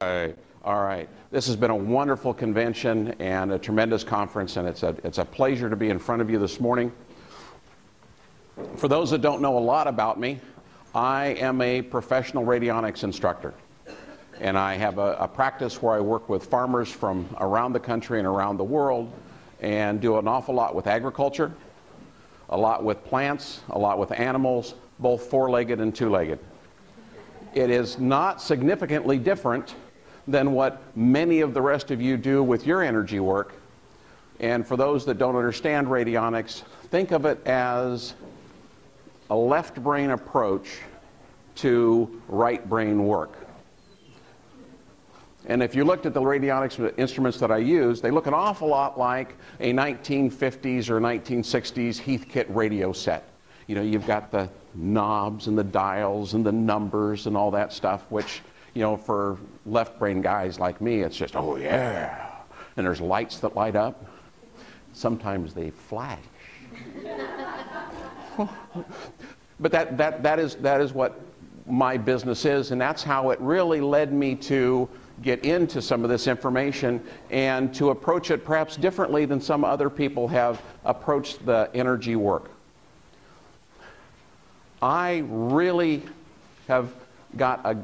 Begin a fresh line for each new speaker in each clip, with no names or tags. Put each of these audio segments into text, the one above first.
right. All right. This has been a wonderful convention and a tremendous conference, and it's a, it's a pleasure to be in front of you this morning. For those that don't know a lot about me, I am a professional radionics instructor. And I have a, a practice where I work with farmers from around the country and around the world and do an awful lot with agriculture, a lot with plants, a lot with animals, both four legged and two legged. It is not significantly different than what many of the rest of you do with your energy work. And for those that don't understand radionics, think of it as a left brain approach to right brain work. And if you looked at the radionics instruments that I use, they look an awful lot like a 1950s or 1960s Heathkit radio set. You know, you've got the knobs and the dials and the numbers and all that stuff, which, you know, for left brain guys like me, it's just, oh yeah. And there's lights that light up. Sometimes they flash. but that, that, that, is, that is what my business is, and that's how it really led me to get into some of this information and to approach it perhaps differently than some other people have approached the energy work. I really have got a,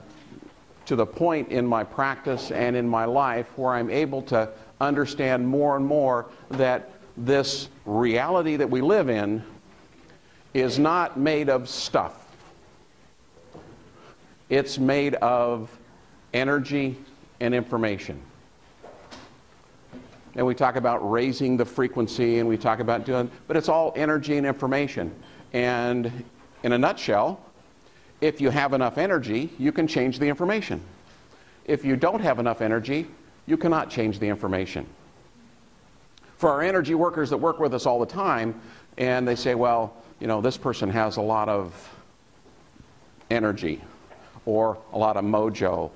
to the point in my practice and in my life where I'm able to understand more and more that this reality that we live in is not made of stuff. It's made of energy and information. And we talk about raising the frequency and we talk about doing, but it's all energy and information. And in a nutshell, if you have enough energy, you can change the information. If you don't have enough energy, you cannot change the information. For our energy workers that work with us all the time, and they say, well, you know, this person has a lot of energy or a lot of mojo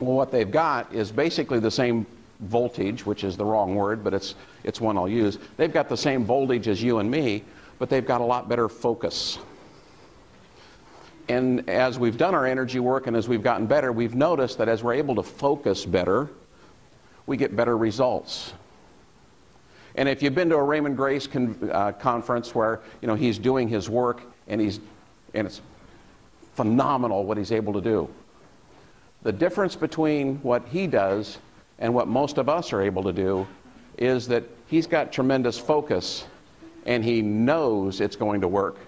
well, what they've got is basically the same voltage, which is the wrong word, but it's, it's one I'll use. They've got the same voltage as you and me, but they've got a lot better focus. And as we've done our energy work and as we've gotten better, we've noticed that as we're able to focus better, we get better results. And if you've been to a Raymond Grace con- uh, conference where you know he's doing his work and he's and it's phenomenal what he's able to do. The difference between what he does and what most of us are able to do is that he's got tremendous focus and he knows it's going to work.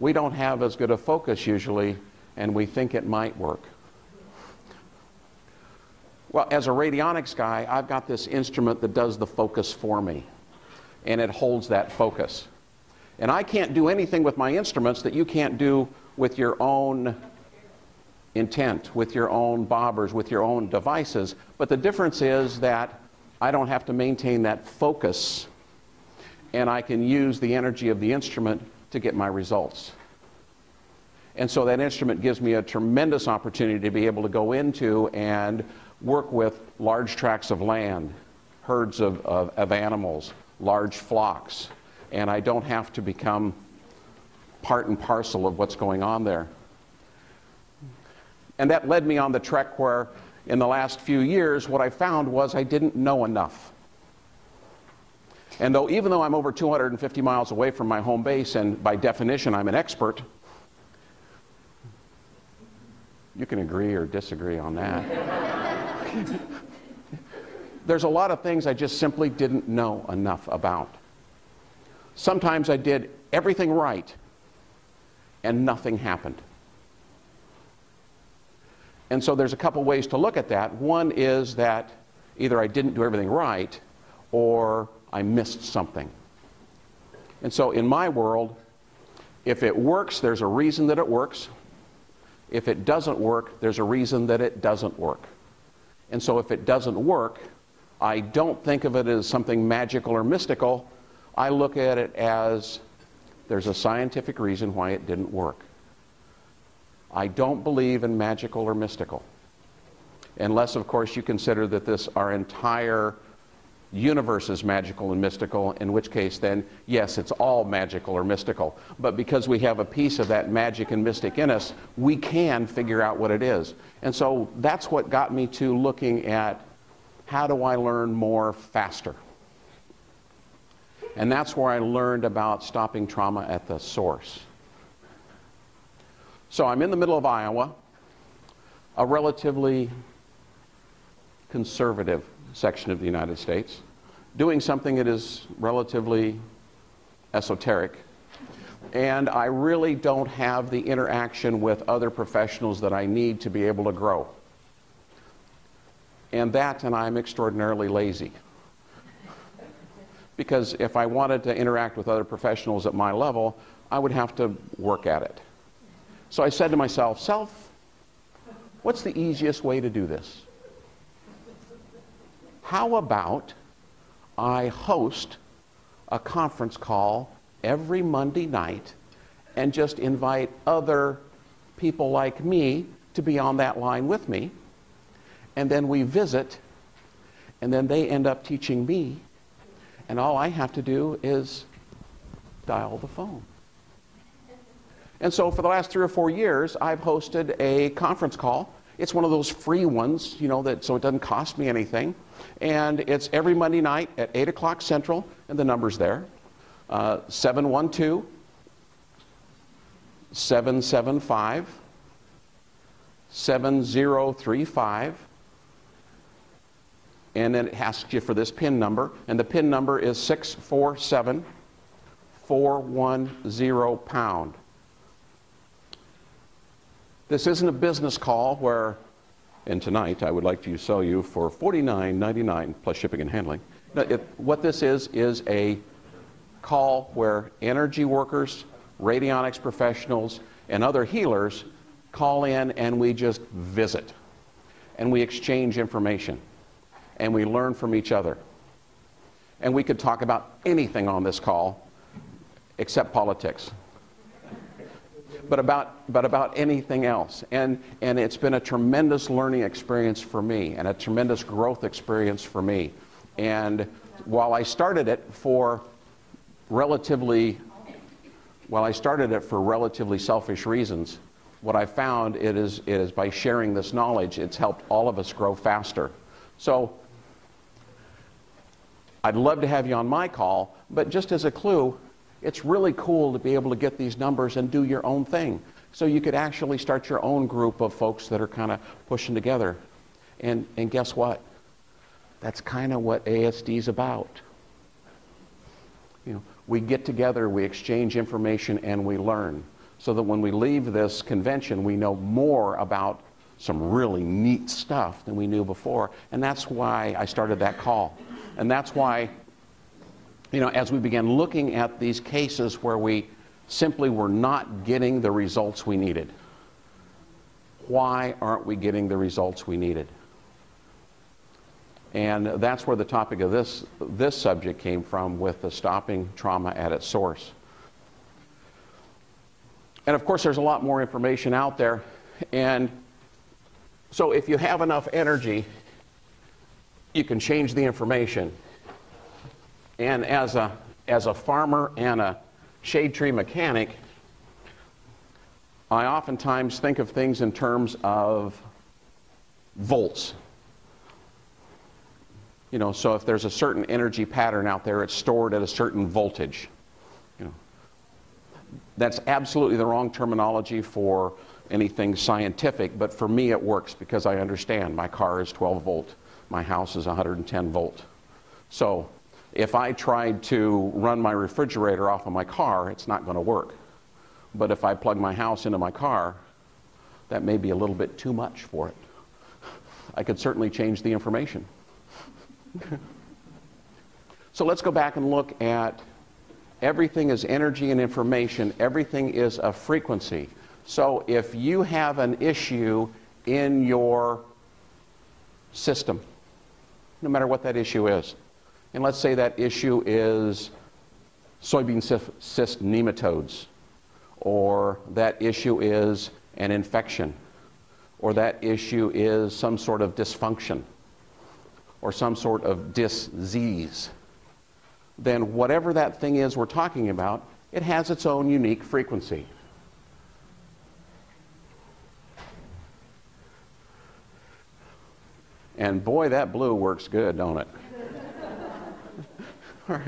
We don't have as good a focus usually, and we think it might work. Well, as a radionics guy, I've got this instrument that does the focus for me, and it holds that focus. And I can't do anything with my instruments that you can't do with your own intent, with your own bobbers, with your own devices. But the difference is that I don't have to maintain that focus and I can use the energy of the instrument to get my results. And so that instrument gives me a tremendous opportunity to be able to go into and work with large tracts of land, herds of, of, of animals, large flocks, and I don't have to become part and parcel of what's going on there. And that led me on the trek where, in the last few years, what I found was I didn't know enough. And though, even though I'm over 250 miles away from my home base, and by definition I'm an expert, you can agree or disagree on that. There's a lot of things I just simply didn't know enough about. Sometimes I did everything right, and nothing happened. And so there's a couple ways to look at that. One is that either I didn't do everything right or I missed something. And so in my world, if it works, there's a reason that it works. If it doesn't work, there's a reason that it doesn't work. And so if it doesn't work, I don't think of it as something magical or mystical. I look at it as there's a scientific reason why it didn't work. I don't believe in magical or mystical. Unless, of course, you consider that this, our entire universe is magical and mystical, in which case, then, yes, it's all magical or mystical. But because we have a piece of that magic and mystic in us, we can figure out what it is. And so that's what got me to looking at how do I learn more faster? And that's where I learned about stopping trauma at the source. So I'm in the middle of Iowa, a relatively conservative section of the United States, doing something that is relatively esoteric. And I really don't have the interaction with other professionals that I need to be able to grow. And that, and I'm extraordinarily lazy. Because if I wanted to interact with other professionals at my level, I would have to work at it. So I said to myself, Self, what's the easiest way to do this? How about I host a conference call every Monday night and just invite other people like me to be on that line with me? And then we visit, and then they end up teaching me, and all I have to do is dial the phone. And so for the last three or four years, I've hosted a conference call. It's one of those free ones, you know, that so it doesn't cost me anything. And it's every Monday night at 8 o'clock Central, and the number's there uh, 712 775 7035. And then it asks you for this PIN number, and the PIN number is 647 410 pound. This isn't a business call where and tonight I would like to sell you for $49.99 plus shipping and handling. What this is, is a call where energy workers, radionics professionals, and other healers call in and we just visit. And we exchange information. And we learn from each other. And we could talk about anything on this call except politics but about, but about anything else. And, and it's been a tremendous learning experience for me and a tremendous growth experience for me. And while I started it for relatively, while I started it for relatively selfish reasons, what I found it is, it is by sharing this knowledge, it's helped all of us grow faster. So I'd love to have you on my call, but just as a clue, it's really cool to be able to get these numbers and do your own thing. So you could actually start your own group of folks that are kind of pushing together. And, and guess what? That's kind of what ASD is about. You know, we get together, we exchange information, and we learn. So that when we leave this convention, we know more about some really neat stuff than we knew before. And that's why I started that call. And that's why you know, as we began looking at these cases where we simply were not getting the results we needed. Why aren't we getting the results we needed? And that's where the topic of this, this subject came from with the stopping trauma at its source. And of course, there's a lot more information out there. And so if you have enough energy, you can change the information. And as a, as a farmer and a shade tree mechanic, I oftentimes think of things in terms of volts. You know, so if there's a certain energy pattern out there, it's stored at a certain voltage. You know, that's absolutely the wrong terminology for anything scientific, but for me it works because I understand. My car is 12 volt, my house is 110 volt. So if I tried to run my refrigerator off of my car, it's not going to work. But if I plug my house into my car, that may be a little bit too much for it. I could certainly change the information. so let's go back and look at everything is energy and information, everything is a frequency. So if you have an issue in your system, no matter what that issue is, and let's say that issue is soybean cyst nematodes, or that issue is an infection, or that issue is some sort of dysfunction. or some sort of disease, then whatever that thing is we're talking about, it has its own unique frequency. And boy, that blue works good, don't it?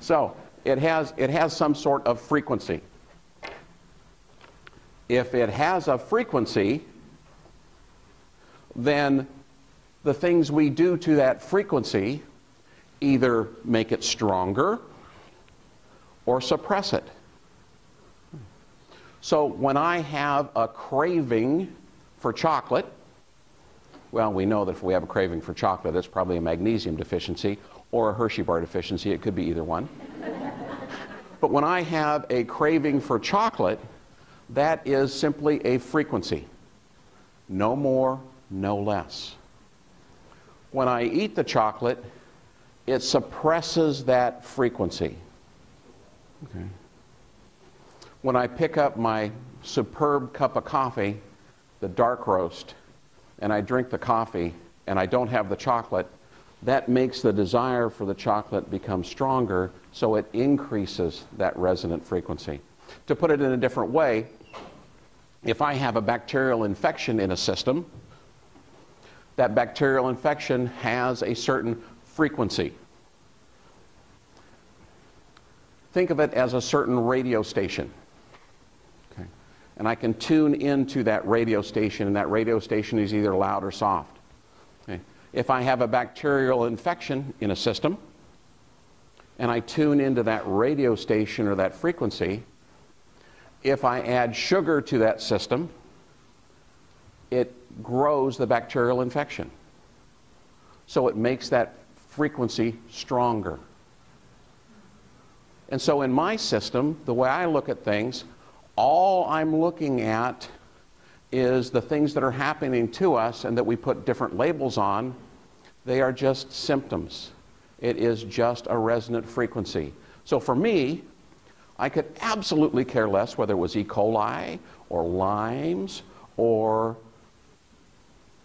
So it has, it has some sort of frequency. If it has a frequency, then the things we do to that frequency either make it stronger or suppress it. So when I have a craving for chocolate, well, we know that if we have a craving for chocolate, it's probably a magnesium deficiency or a Hershey bar deficiency. It could be either one. but when I have a craving for chocolate, that is simply a frequency. No more, no less. When I eat the chocolate, it suppresses that frequency. Okay. When I pick up my superb cup of coffee, the dark roast, and I drink the coffee and I don't have the chocolate, that makes the desire for the chocolate become stronger, so it increases that resonant frequency. To put it in a different way, if I have a bacterial infection in a system, that bacterial infection has a certain frequency. Think of it as a certain radio station and I can tune into that radio station, and that radio station is either loud or soft. If I have a bacterial infection in a system, and I tune into that radio station or that frequency, if I add sugar to that system, it grows the bacterial infection. So it makes that frequency stronger. And so in my system, the way I look at things, all I'm looking at is the things that are happening to us and that we put different labels on. They are just symptoms. It is just a resonant frequency. So for me, I could absolutely care less whether it was E. coli or Lyme's or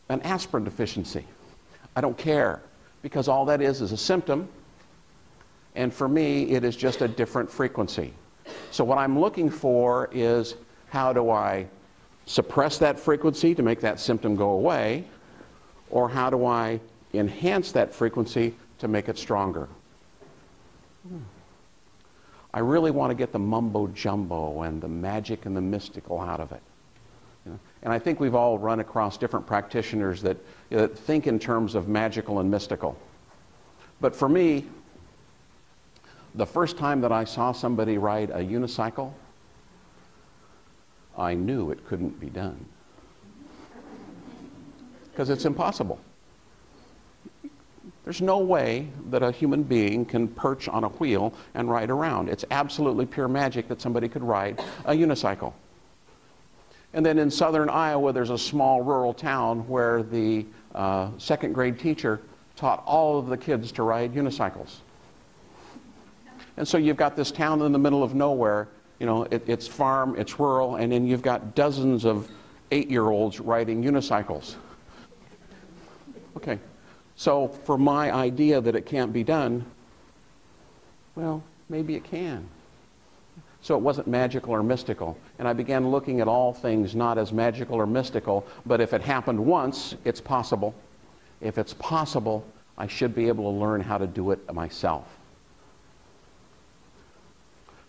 an aspirin deficiency. I don't care because all that is is a symptom. And for me, it is just a different frequency. So what I'm looking for is how do I suppress that frequency to make that symptom go away, or how do I enhance that frequency to make it stronger? I really want to get the mumbo jumbo and the magic and the mystical out of it. And I think we've all run across different practitioners that, that think in terms of magical and mystical. But for me, the first time that I saw somebody ride a unicycle, I knew it couldn't be done. Because it's impossible. There's no way that a human being can perch on a wheel and ride around. It's absolutely pure magic that somebody could ride a unicycle. And then in southern Iowa, there's a small rural town where the uh, second grade teacher taught all of the kids to ride unicycles. And so you've got this town in the middle of nowhere. You know, it, it's farm, it's rural, and then you've got dozens of eight-year-olds riding unicycles. Okay, so for my idea that it can't be done, well, maybe it can. So it wasn't magical or mystical. And I began looking at all things not as magical or mystical, but if it happened once, it's possible. If it's possible, I should be able to learn how to do it myself.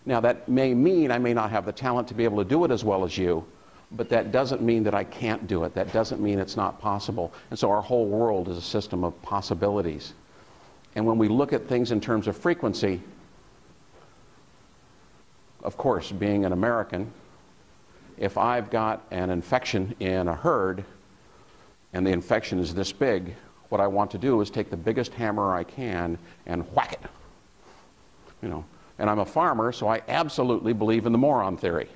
Now, that may mean I may not have the talent to be able to do it as well as you, but that doesn't mean that I can't do it. That doesn't mean it's not possible. And so our whole world is a system of possibilities. And when we look at things in terms of frequency, of course, being an American, if I've got an infection in a herd and the infection is this big, what I want to do is take the biggest hammer I can and whack it. You know, and I'm a farmer, so I absolutely believe in the moron theory.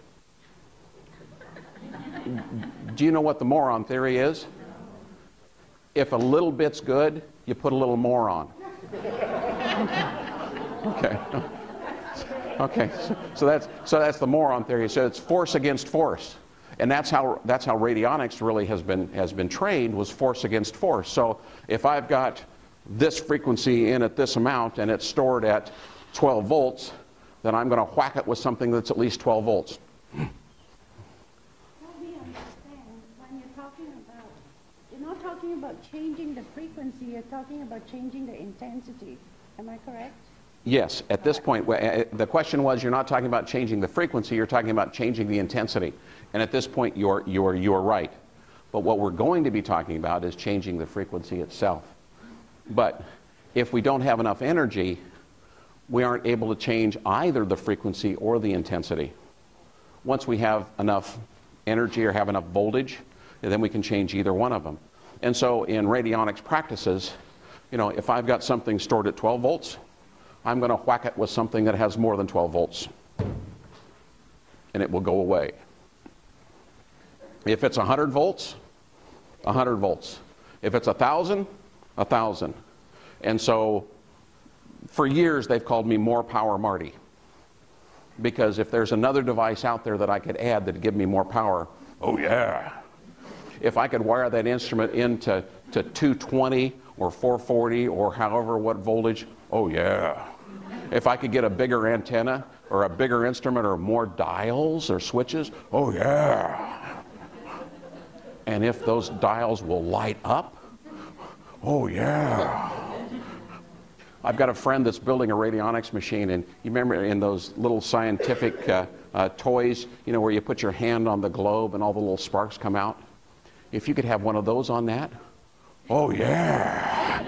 Do you know what the moron theory is? If a little bit's good, you put a little more on. okay. Okay, so, so, that's, so that's the moron theory. So it's force against force. And that's how, that's how radionics really has been, has been trained, was force against force. So if I've got this frequency in at this amount and it's stored at 12 volts, then I'm going to whack it with something that's at least 12 volts.
What we understand, when you're talking about, you're not talking about changing the frequency, you're talking about changing the intensity. Am I correct?
Yes, at this point, uh, the question was you're not talking about changing the frequency, you're talking about changing the intensity. And at this point, you're, you're, you're right. But what we're going to be talking about is changing the frequency itself. But if we don't have enough energy, we aren't able to change either the frequency or the intensity. Once we have enough energy or have enough voltage, then we can change either one of them. And so in radionics practices, you know, if I've got something stored at 12 volts, I'm going to whack it with something that has more than 12 volts. And it will go away. If it's 100 volts, 100 volts. If it's 1,000, 1,000. And so for years they've called me More Power Marty. Because if there's another device out there that I could add that'd give me more power, oh yeah. If I could wire that instrument into to 220 or 440 or however what voltage, oh yeah. If I could get a bigger antenna or a bigger instrument or more dials or switches, oh yeah. And if those dials will light up, oh yeah. I've got a friend that's building a radionics machine, and you remember in those little scientific uh, uh, toys, you know, where you put your hand on the globe and all the little sparks come out? If you could have one of those on that, oh yeah.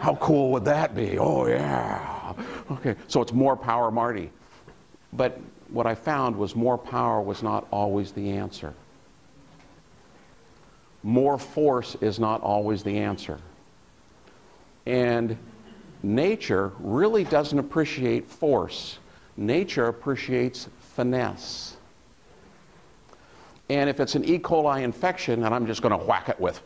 How cool would that be? Oh yeah. Okay, so it's more power, Marty. But what I found was more power was not always the answer. More force is not always the answer. And nature really doesn't appreciate force. Nature appreciates finesse. And if it's an E. coli infection, and I'm just going to whack it with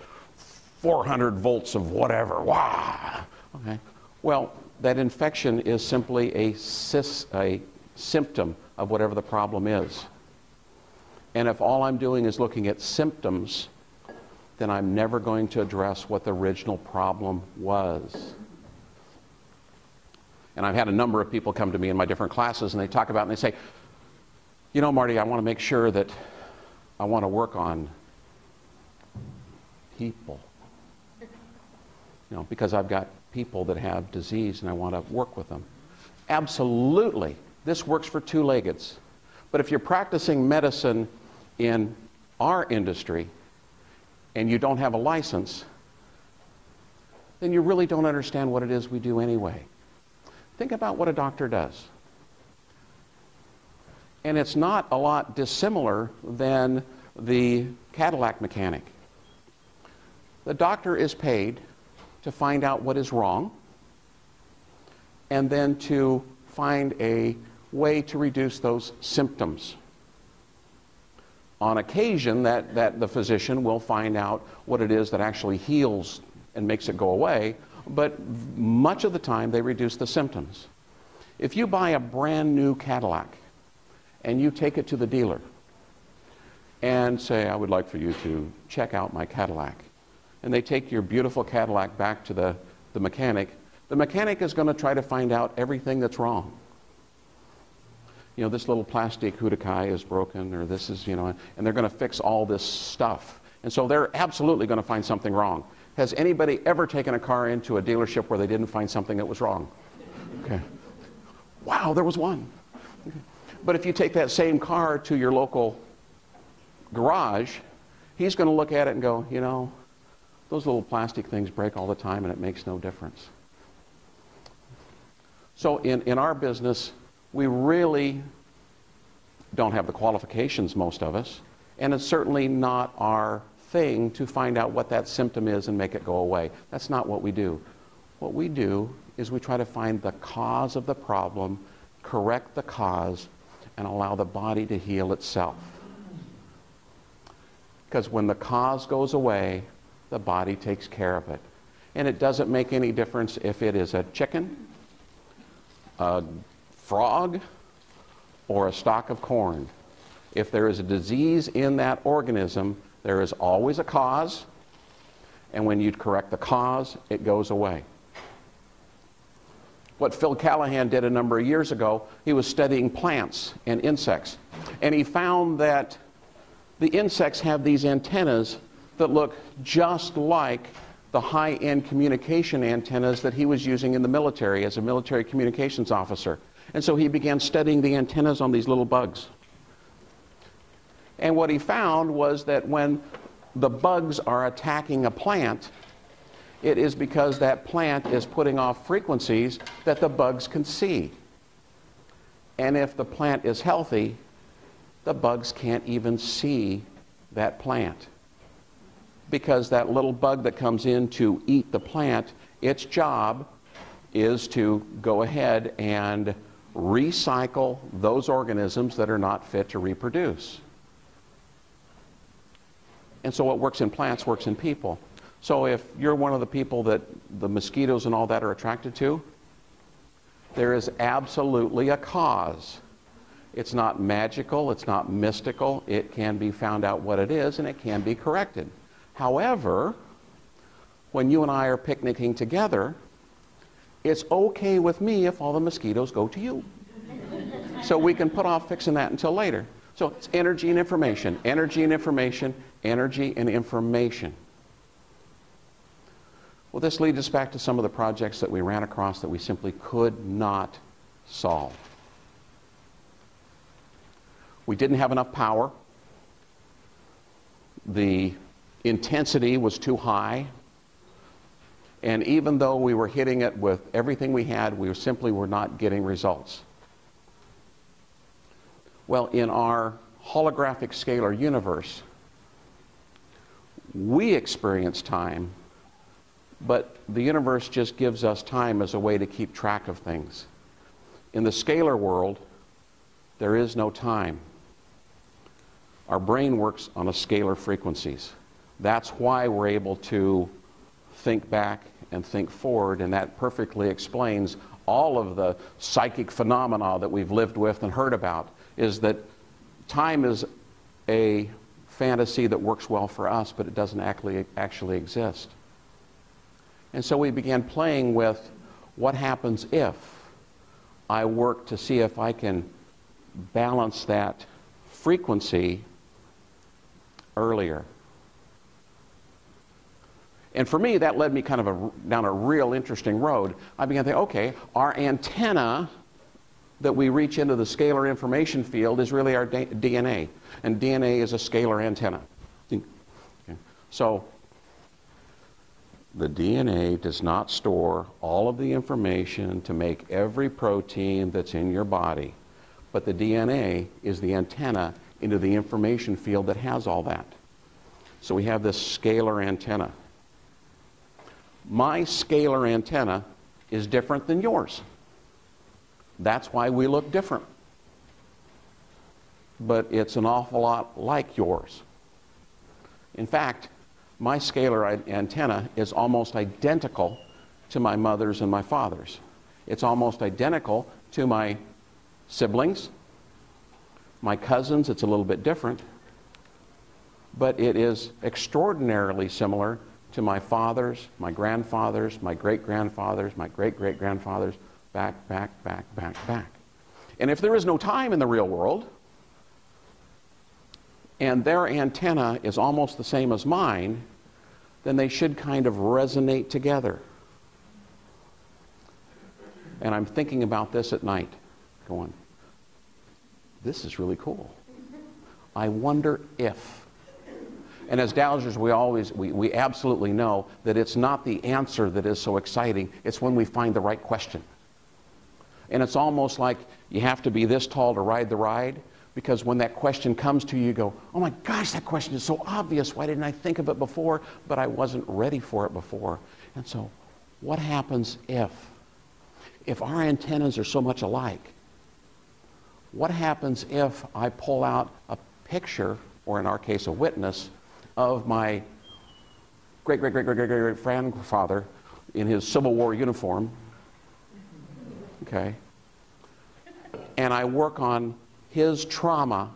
400 volts of whatever, wow, okay, well, that infection is simply a, cis, a symptom of whatever the problem is. And if all I'm doing is looking at symptoms, then I'm never going to address what the original problem was. And I've had a number of people come to me in my different classes and they talk about and they say, you know, Marty, I want to make sure that I want to work on people. You know, because I've got people that have disease and I want to work with them. Absolutely. This works for two leggeds. But if you're practicing medicine in our industry and you don't have a license, then you really don't understand what it is we do anyway. Think about what a doctor does. And it's not a lot dissimilar than the Cadillac mechanic. The doctor is paid to find out what is wrong and then to find a way to reduce those symptoms. On occasion, that, that the physician will find out what it is that actually heals and makes it go away, but much of the time they reduce the symptoms. If you buy a brand new Cadillac and you take it to the dealer and say, I would like for you to check out my Cadillac, and they take your beautiful Cadillac back to the, the mechanic, the mechanic is going to try to find out everything that's wrong. You know, this little plastic Hudakai is broken, or this is, you know, and they're going to fix all this stuff. And so they're absolutely going to find something wrong. Has anybody ever taken a car into a dealership where they didn't find something that was wrong? Okay. Wow, there was one. Okay. But if you take that same car to your local garage, he's going to look at it and go, you know, those little plastic things break all the time and it makes no difference. So in, in our business, we really don't have the qualifications, most of us, and it's certainly not our thing to find out what that symptom is and make it go away. That's not what we do. What we do is we try to find the cause of the problem, correct the cause, and allow the body to heal itself. Because when the cause goes away, the body takes care of it. And it doesn't make any difference if it is a chicken, a frog, or a stalk of corn. If there is a disease in that organism, there is always a cause, and when you correct the cause, it goes away. What Phil Callahan did a number of years ago, he was studying plants and insects, and he found that the insects have these antennas that look just like the high end communication antennas that he was using in the military as a military communications officer. And so he began studying the antennas on these little bugs. And what he found was that when the bugs are attacking a plant, it is because that plant is putting off frequencies that the bugs can see. And if the plant is healthy, the bugs can't even see that plant. Because that little bug that comes in to eat the plant, its job is to go ahead and recycle those organisms that are not fit to reproduce. And so what works in plants works in people. So if you're one of the people that the mosquitoes and all that are attracted to, there is absolutely a cause. It's not magical, it's not mystical. It can be found out what it is and it can be corrected. However, when you and I are picnicking together, it's okay with me if all the mosquitoes go to you. so we can put off fixing that until later. So it's energy and information, energy and information, energy and information. Well, this leads us back to some of the projects that we ran across that we simply could not solve. We didn't have enough power. The intensity was too high. And even though we were hitting it with everything we had, we simply were not getting results. Well, in our holographic scalar universe, we experience time, but the universe just gives us time as a way to keep track of things. In the scalar world, there is no time. Our brain works on a scalar frequencies. That's why we're able to think back and think forward, and that perfectly explains all of the psychic phenomena that we've lived with and heard about is that time is a fantasy that works well for us, but it doesn't actually, actually exist. And so we began playing with what happens if I work to see if I can balance that frequency earlier. And for me, that led me kind of a, down a real interesting road. I began to think, okay, our antenna that we reach into the scalar information field is really our DNA. And DNA is a scalar antenna. So the DNA does not store all of the information to make every protein that's in your body. But the DNA is the antenna into the information field that has all that. So we have this scalar antenna. My scalar antenna is different than yours. That's why we look different. But it's an awful lot like yours. In fact, my scalar antenna is almost identical to my mother's and my father's. It's almost identical to my siblings, my cousins, it's a little bit different, but it is extraordinarily similar to my father's, my grandfather's, my great grandfather's, my great great grandfather's, back, back, back, back, back. And if there is no time in the real world, and their antenna is almost the same as mine, then they should kind of resonate together. And I'm thinking about this at night, going, this is really cool. I wonder if. And as dowsers, we always, we, we absolutely know that it's not the answer that is so exciting, it's when we find the right question. And it's almost like you have to be this tall to ride the ride because when that question comes to you, you go, oh my gosh, that question is so obvious. Why didn't I think of it before? But I wasn't ready for it before. And so, what happens if? If our antennas are so much alike, what happens if I pull out a picture, or in our case, a witness, of my great, great, great, great, great, great grandfather in his Civil War uniform okay? And I work on his trauma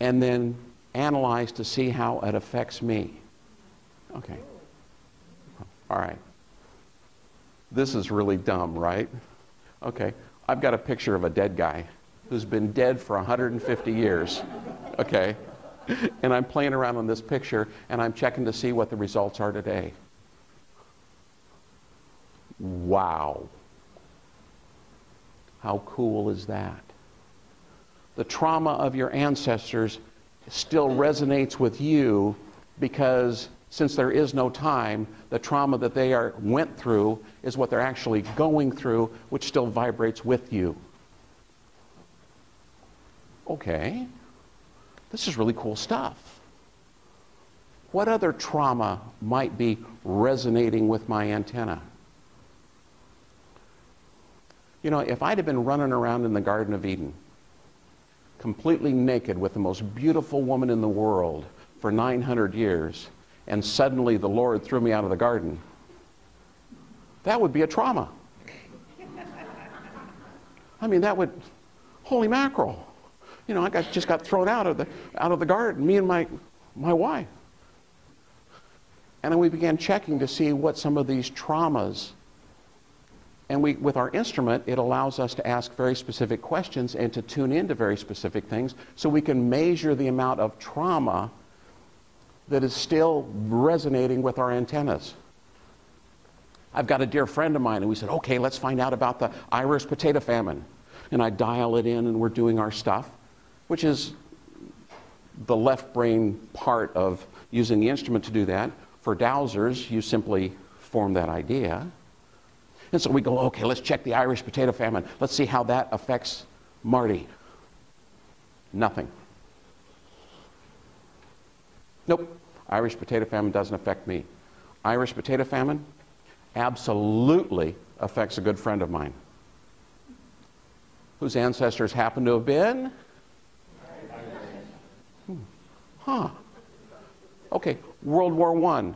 and then analyze to see how it affects me. Okay. All right. This is really dumb, right? Okay. I've got a picture of a dead guy who's been dead for 150 years. Okay. And I'm playing around on this picture and I'm checking to see what the results are today. Wow. How cool is that? The trauma of your ancestors still resonates with you because since there is no time, the trauma that they are, went through is what they're actually going through, which still vibrates with you. Okay, this is really cool stuff. What other trauma might be resonating with my antenna? You know, if I'd have been running around in the Garden of Eden, completely naked with the most beautiful woman in the world for 900 years, and suddenly the Lord threw me out of the garden, that would be a trauma. I mean, that would, holy mackerel. You know, I got, just got thrown out of the, out of the garden, me and my, my wife. And then we began checking to see what some of these traumas and we, with our instrument, it allows us to ask very specific questions and to tune into very specific things so we can measure the amount of trauma that is still resonating with our antennas. I've got a dear friend of mine, and we said, okay, let's find out about the Irish potato famine. And I dial it in, and we're doing our stuff, which is the left brain part of using the instrument to do that. For dowsers, you simply form that idea. And so we go, okay, let's check the Irish potato famine. Let's see how that affects Marty. Nothing. Nope. Irish potato famine doesn't affect me. Irish potato famine absolutely affects a good friend of mine whose ancestors happen to have been. Hmm. Huh. Okay, World War I.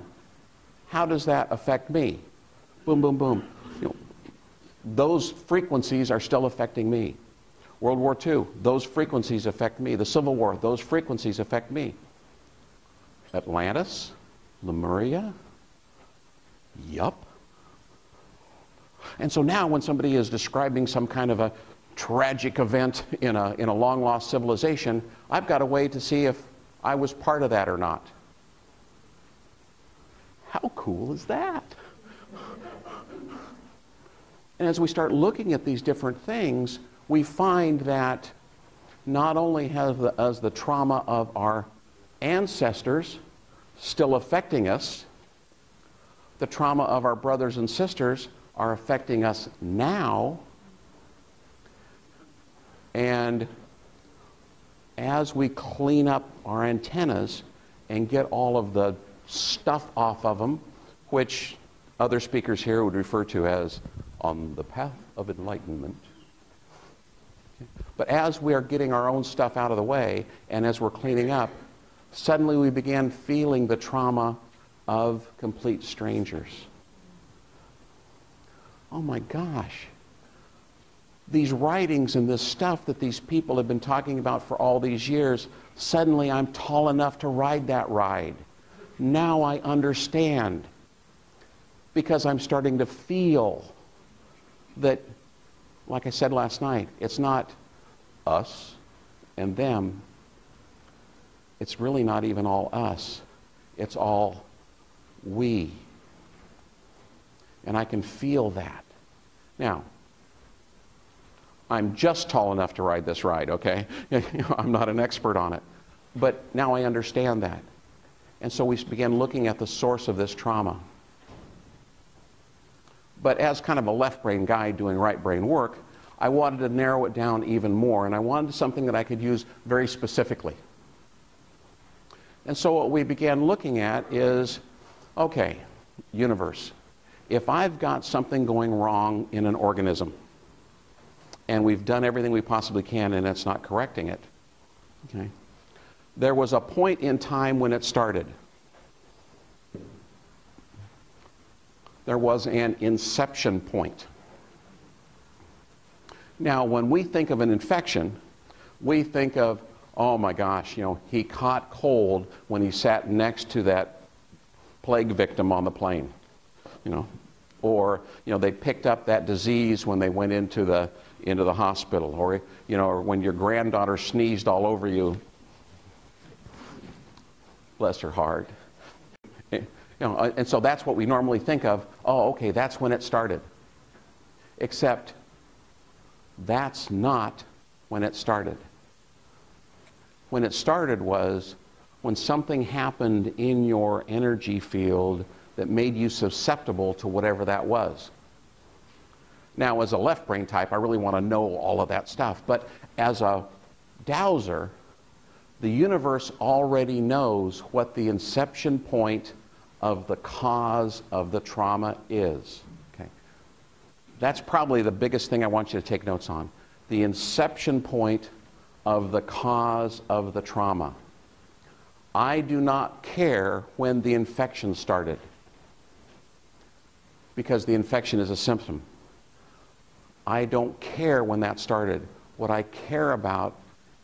How does that affect me? Boom, boom, boom those frequencies are still affecting me. World War II, those frequencies affect me. The Civil War, those frequencies affect me. Atlantis, Lemuria, yup. And so now, when somebody is describing some kind of a tragic event in a, in a long lost civilization, I've got a way to see if I was part of that or not. How cool is that? And as we start looking at these different things, we find that not only has the, the trauma of our ancestors still affecting us, the trauma of our brothers and sisters are affecting us now. And as we clean up our antennas and get all of the stuff off of them, which other speakers here would refer to as on the path of enlightenment. But as we are getting our own stuff out of the way and as we're cleaning up, suddenly we began feeling the trauma of complete strangers. Oh my gosh. These writings and this stuff that these people have been talking about for all these years, suddenly I'm tall enough to ride that ride. Now I understand because I'm starting to feel that, like I said last night, it's not us and them. It's really not even all us. It's all we. And I can feel that. Now, I'm just tall enough to ride this ride, okay? I'm not an expert on it. But now I understand that. And so we began looking at the source of this trauma. But as kind of a left brain guy doing right brain work, I wanted to narrow it down even more, and I wanted something that I could use very specifically. And so what we began looking at is okay, universe. If I've got something going wrong in an organism, and we've done everything we possibly can and it's not correcting it, okay, there was a point in time when it started. There was an inception point. Now, when we think of an infection, we think of, oh my gosh, you know, he caught cold when he sat next to that plague victim on the plane, you know, or you know they picked up that disease when they went into the into the hospital, or you know, or when your granddaughter sneezed all over you. Bless her heart. Know, uh, and so that's what we normally think of. Oh, okay, that's when it started. Except that's not when it started. When it started was when something happened in your energy field that made you susceptible to whatever that was. Now, as a left brain type, I really want to know all of that stuff. But as a dowser, the universe already knows what the inception point of the cause of the trauma is. Okay. That's probably the biggest thing I want you to take notes on. The inception point of the cause of the trauma. I do not care when the infection started because the infection is a symptom. I don't care when that started. What I care about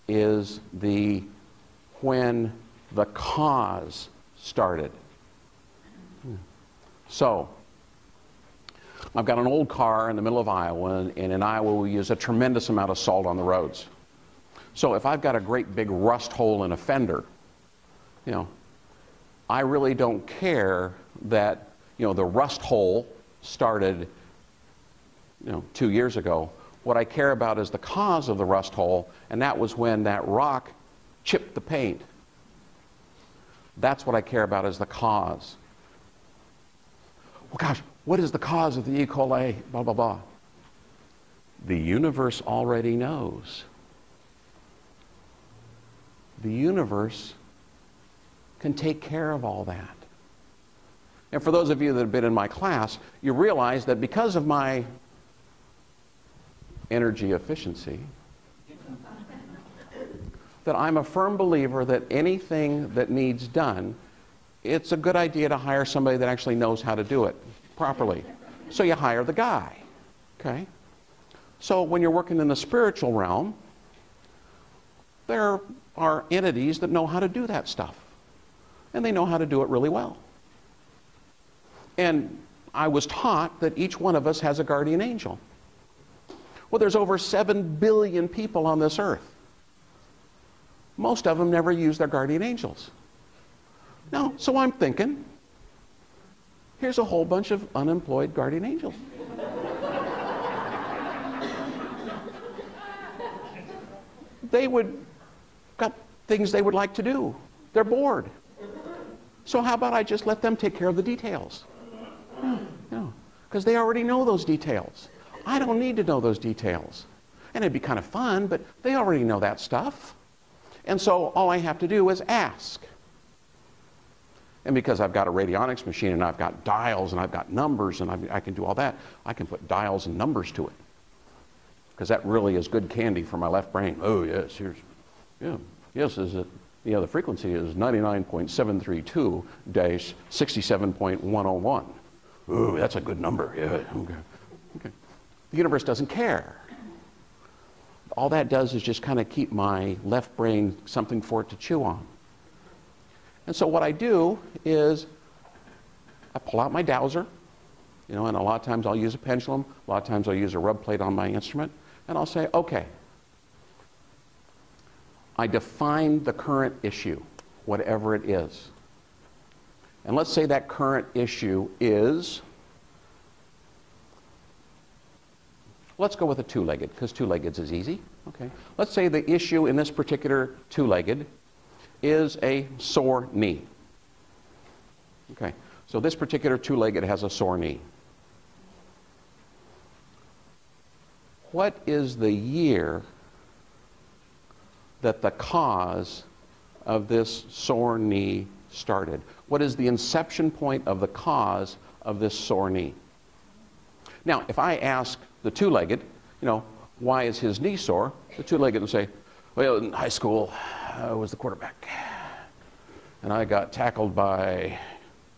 is the when the cause started. So, I've got an old car in the middle of Iowa, and in Iowa we use a tremendous amount of salt on the roads. So if I've got a great big rust hole in a fender, you know, I really don't care that, you know, the rust hole started, you know, two years ago. What I care about is the cause of the rust hole, and that was when that rock chipped the paint. That's what I care about is the cause. Well, gosh, what is the cause of the E. coli, blah, blah, blah? The universe already knows. The universe can take care of all that. And for those of you that have been in my class, you realize that because of my energy efficiency, that I'm a firm believer that anything that needs done, it's a good idea to hire somebody that actually knows how to do it properly. So you hire the guy. Okay? So when you're working in the spiritual realm, there are entities that know how to do that stuff. And they know how to do it really well. And I was taught that each one of us has a guardian angel. Well, there's over 7 billion people on this earth. Most of them never use their guardian angels. No, so I'm thinking, here's a whole bunch of unemployed guardian angels. they would got things they would like to do. They're bored. So how about I just let them take care of the details? No, no, because they already know those details. I don't need to know those details. And it'd be kind of fun, but they already know that stuff. And so all I have to do is ask. And because I've got a radionics machine and I've got dials and I've got numbers and I've, i can do all that, I can put dials and numbers to it. Because that really is good candy for my left brain. Oh, yes, here's, yeah, yes, is it, know, the frequency is 99.732 dash 67.101. Ooh, that's a good number. Yeah, okay. okay. The universe doesn't care. All that does is just kind of keep my left brain something for it to chew on. And so what I do is I pull out my dowser, you know, and a lot of times I'll use a pendulum, a lot of times I'll use a rub plate on my instrument, and I'll say, okay, I define the current issue, whatever it is. And let's say that current issue is, let's go with a two legged, because two legged is easy. Okay. Let's say the issue in this particular two legged is a sore knee. Okay. So this particular two legged has a sore knee. What is the year that the cause of this sore knee started? What is the inception point of the cause of this sore knee? Now, if I ask the two legged, you know, why is his knee sore? The two legged will say, well, in high school, Uh, was the quarterback. And I got tackled by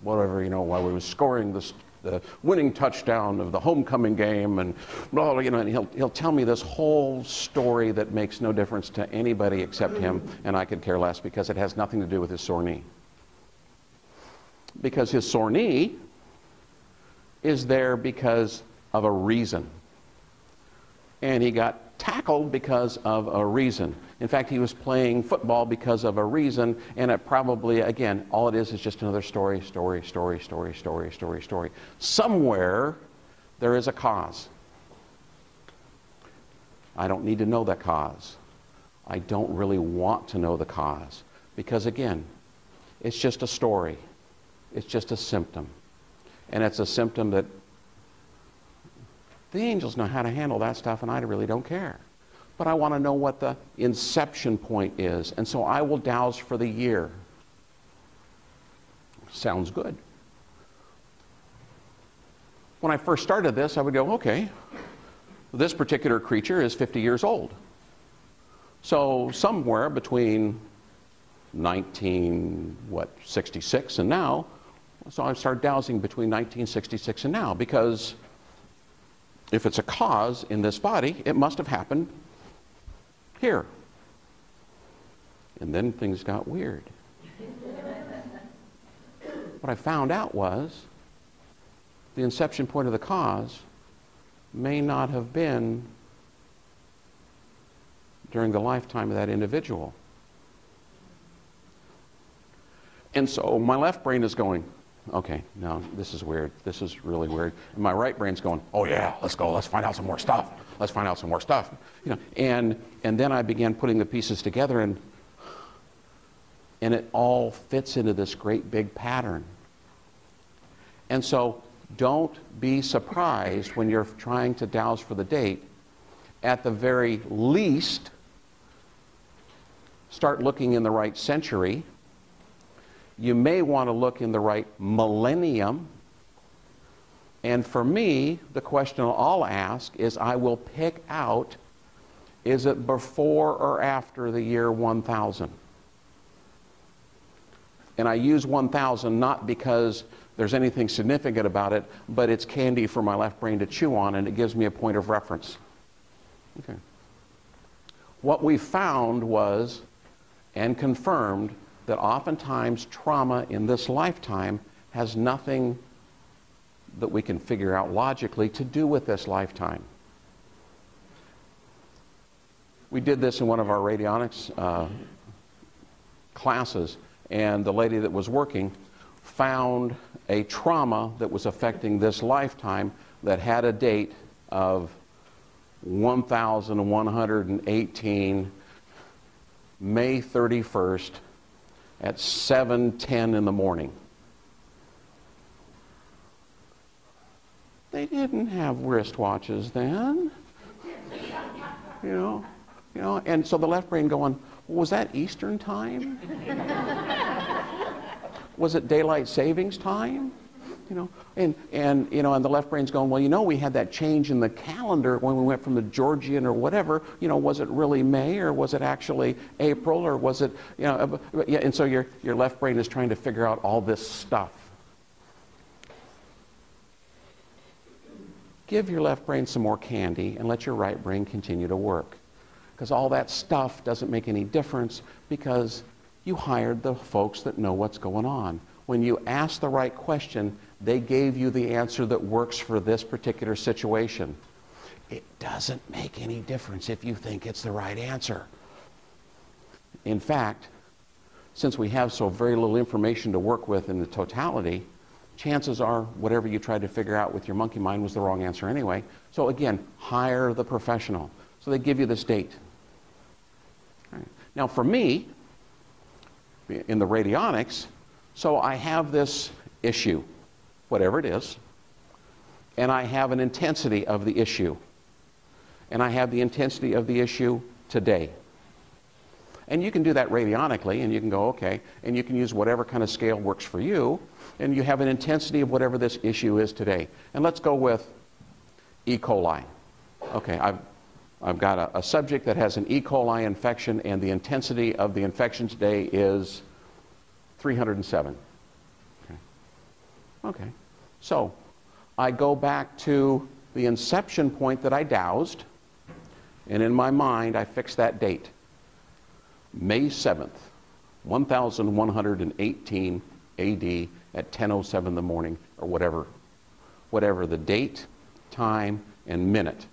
whatever, you know, while we were scoring this the winning touchdown of the homecoming game, and blah, blah, you know, and he'll, he'll tell me this whole story that makes no difference to anybody except him, and I could care less because it has nothing to do with his sore knee. Because his sore knee is there because of a reason. And he got tackled because of a reason. In fact, he was playing football because of a reason, and it probably, again, all it is is just another story, story, story, story, story, story, story. Somewhere there is a cause. I don't need to know that cause. I don't really want to know the cause. Because again, it's just a story, it's just a symptom. And it's a symptom that the angels know how to handle that stuff, and I really don't care. But I want to know what the inception point is, and so I will dowse for the year. Sounds good. When I first started this, I would go, okay, this particular creature is 50 years old. So somewhere between 19, what, 66 and now, so I started dowsing between 1966 and now because if it's a cause in this body, it must have happened here. And then things got weird. what I found out was the inception point of the cause may not have been during the lifetime of that individual. And so my left brain is going, okay, no, this is weird. This is really weird. And my right brain's going, oh yeah, let's go. Let's find out some more stuff. Let's find out some more stuff. You know, and and then I began putting the pieces together, and and it all fits into this great big pattern. And so, don't be surprised when you're trying to dowse for the date. At the very least, start looking in the right century you may want to look in the right millennium. And for me, the question I'll ask is I will pick out is it before or after the year 1000? And I use 1000 not because there's anything significant about it, but it's candy for my left brain to chew on and it gives me a point of reference. Okay. What we found was and confirmed that oftentimes trauma in this lifetime has nothing that we can figure out logically to do with this lifetime. We did this in one of our radionics uh, classes, and the lady that was working found a trauma that was affecting this lifetime that had a date of 1118 May 31st, at 7:10 in the morning. They didn't have wristwatches then. You know, you know, and so the left brain going, well, was that Eastern time? was it daylight savings time? You know, and, and, you know, and the left brain's going, well, you know, we had that change in the calendar when we went from the Georgian or whatever, you know, was it really May or was it actually April or was it, you know, yeah, and so your, your left brain is trying to figure out all this stuff. Give your left brain some more candy and let your right brain continue to work. Because all that stuff doesn't make any difference because you hired the folks that know what's going on. When you ask the right question, they gave you the answer that works for this particular situation. It doesn't make any difference if you think it's the right answer. In fact, since we have so very little information to work with in the totality, chances are whatever you tried to figure out with your monkey mind was the wrong answer anyway. So again, hire the professional. So they give you this date. Right. Now for me, in the radionics, so I have this issue whatever it is, and I have an intensity of the issue. And I have the intensity of the issue today. And you can do that radionically, and you can go, okay, and you can use whatever kind of scale works for you, and you have an intensity of whatever this issue is today. And let's go with E. coli. Okay, I've, I've got a, a subject that has an E. coli infection, and the intensity of the infection today is 307. Okay. okay. So I go back to the inception point that I doused, and in my mind, I fix that date May 7th, 1118 AD at 10:07 in the morning or whatever whatever the date, time and minute.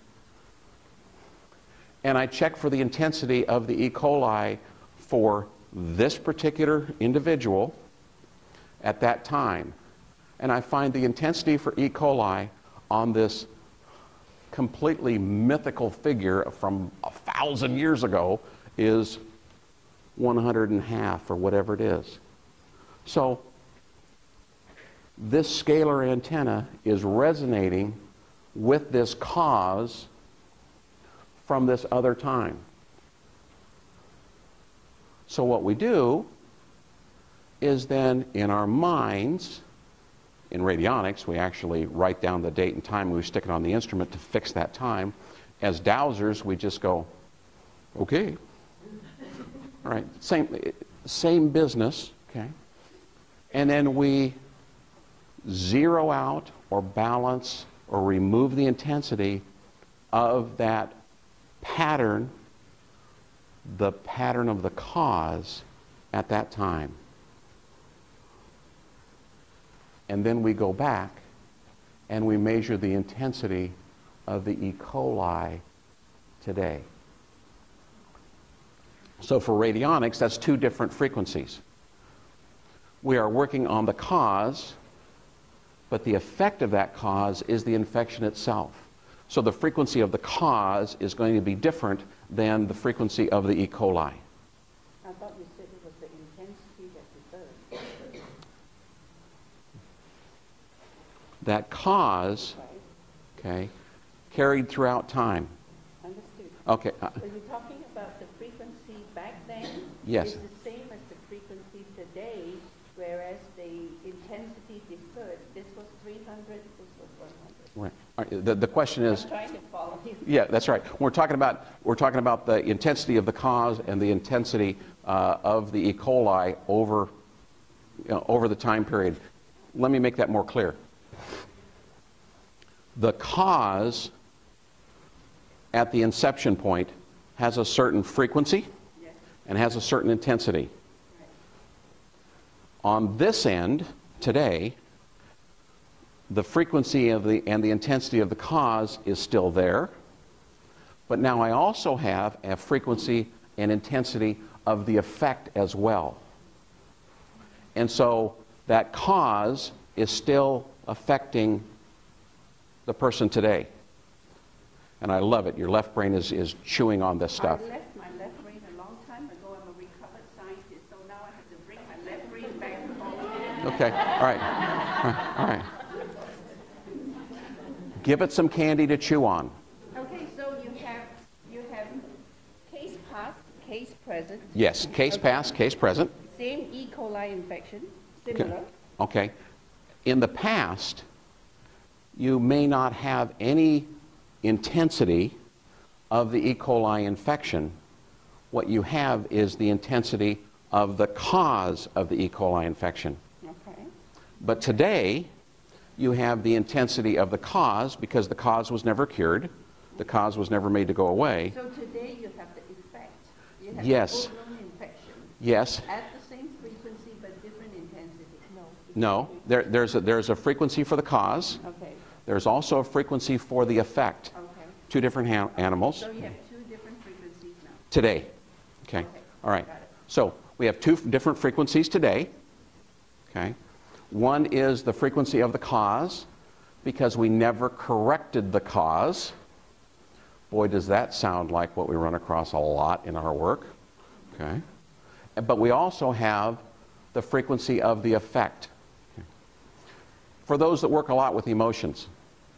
And I check for the intensity of the E. coli for this particular individual at that time. And I find the intensity for E. coli on this completely mythical figure from a thousand years ago is 100 and a half or whatever it is. So this scalar antenna is resonating with this cause from this other time. So what we do is then in our minds, in radionics, we actually write down the date and time we stick it on the instrument to fix that time. As dowsers, we just go, okay. All right, same, same business, okay? And then we zero out or balance or remove the intensity of that pattern, the pattern of the cause at that time. And then we go back and we measure the intensity of the E. coli today. So for radionics, that's two different frequencies. We are working on the cause, but the effect of that cause is the infection itself. So the frequency of the cause is going to be different than the frequency of the E. coli.
I thought you said it was the intensity that differed.
That cause, okay, carried throughout time.
understood.
Okay,
Are you're talking about the frequency back then?
Yes.
Is the same as the frequency today, whereas the intensity differed. This was 300, this was 100.
right. Right, The, the question is,
trying to follow.
Yeah, that's right. We're talking about we're talking about the intensity of the cause and the intensity uh, of the E. coli over you know, over the time period. Let me make that more clear. The cause at the inception point has a certain frequency and has a certain intensity. On this end, today, the frequency of the, and the intensity of the cause is still there, but now I also have a frequency and intensity of the effect as well. And so that cause is still affecting the person today. And I love it. Your left brain is, is chewing on this stuff.
I left my left brain a long time ago. I'm a recovered scientist, so now I have to bring my left brain back home.
Okay, all right. All right. Give it some candy to chew on.
Okay, so you have, you have case past, case present,
Yes, case past, case present.
same E. coli infection, similar.
Okay. Okay. In the past, you may not have any intensity of the E. coli infection. What you have is the intensity of the cause of the E. coli infection.
Okay,
But today, you have the intensity of the cause because the cause was never cured, the cause was never made to go away.
so today you have the effect. You have
Yes.
infection
Yes,
at the same frequency but different intensity. No.
no, there, there's, a, there's a frequency for the cause,
Okay,
there's also a frequency for the effect.
okay.
Two different ha- animals
So you have two different frequencies now.
today. Okay,
Okay,
all right. So we have two f- different frequencies today. Okay, one is the frequency of the cause because we never corrected the cause. Boy, does that sound like what we run across a lot in our work. Okay, but we also have the frequency of the effect. For those that work a lot with emotions,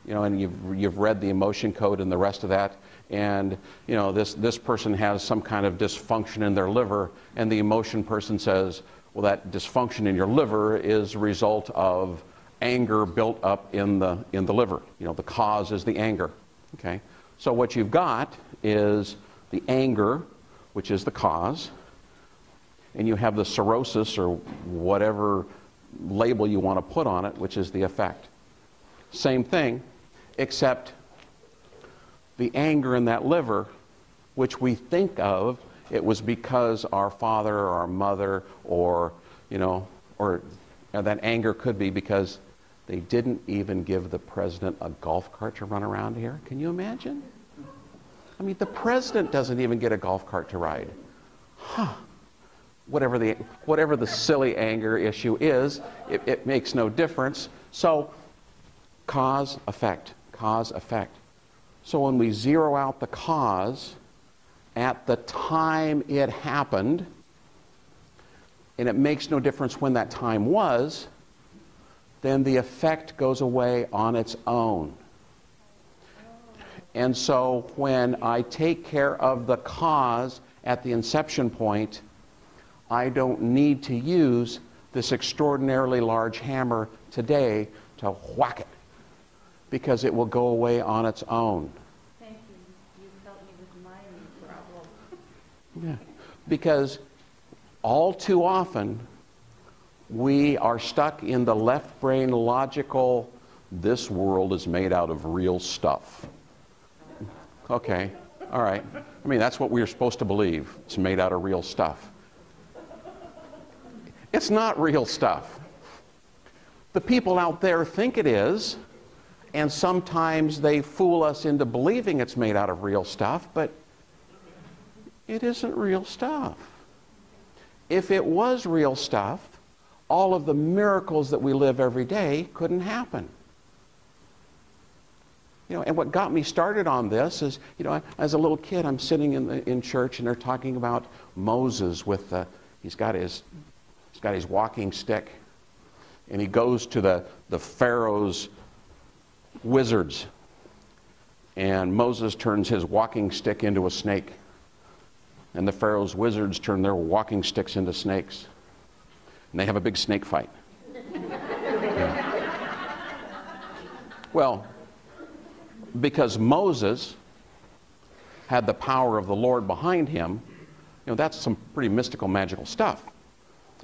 you know, and you've, you've read the emotion code and the rest of that, and, you know, this, this person has some kind of dysfunction in their liver, and the emotion person says, well, that dysfunction in your liver is a result of anger built up in the, in the liver. You know, the cause is the anger, okay? So what you've got is the anger, which is the cause, and you have the cirrhosis or whatever label you want to put on it, which is the effect. Same thing, except the anger in that liver, which we think of, it was because our father or our mother or, you know, or that anger could be because they didn't even give the president a golf cart to run around here. Can you imagine? I mean, the president doesn't even get a golf cart to ride. Huh. Whatever the, whatever the silly anger issue is, it, it makes no difference. So, cause, effect, cause, effect. So when we zero out the cause at the time it happened, and it makes no difference when that time was, then the effect goes away on its own. And so when I take care of the cause at the inception point, I don't need to use this extraordinarily large hammer today to whack it because it will go away on its own.
Thank you. You helped me with my problem.
Yeah. Because all too often, we are stuck in the left brain logical, this world is made out of real stuff. Okay, all right. I mean, that's what we're supposed to believe. It's made out of real stuff. It's not real stuff. The people out there think it is, and sometimes they fool us into believing it's made out of real stuff, but it isn't real stuff. If it was real stuff, all of the miracles that we live every day couldn't happen. You know, and what got me started on this is, you know, as a little kid, I'm sitting in, the, in church and they're talking about Moses with the, he's got his, he's got his walking stick, and he goes to the, the Pharaoh's wizards, and Moses turns his walking stick into a snake, and the Pharaoh's wizards turn their walking sticks into snakes, and they have a big snake fight. Yeah. Well, because Moses had the power of the Lord behind him, you know, that's some pretty mystical, magical stuff.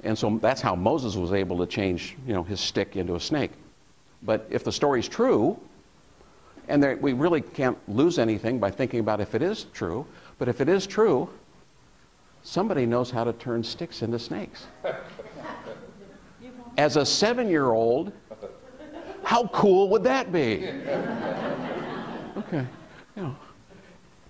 And so that's how Moses was able to change, you know, his stick into a snake. But if the story's true, and there, we really can't lose anything by thinking about if it is true, but if it is true, somebody knows how to turn sticks into snakes. As a seven year old, how cool would that be? Okay. You know.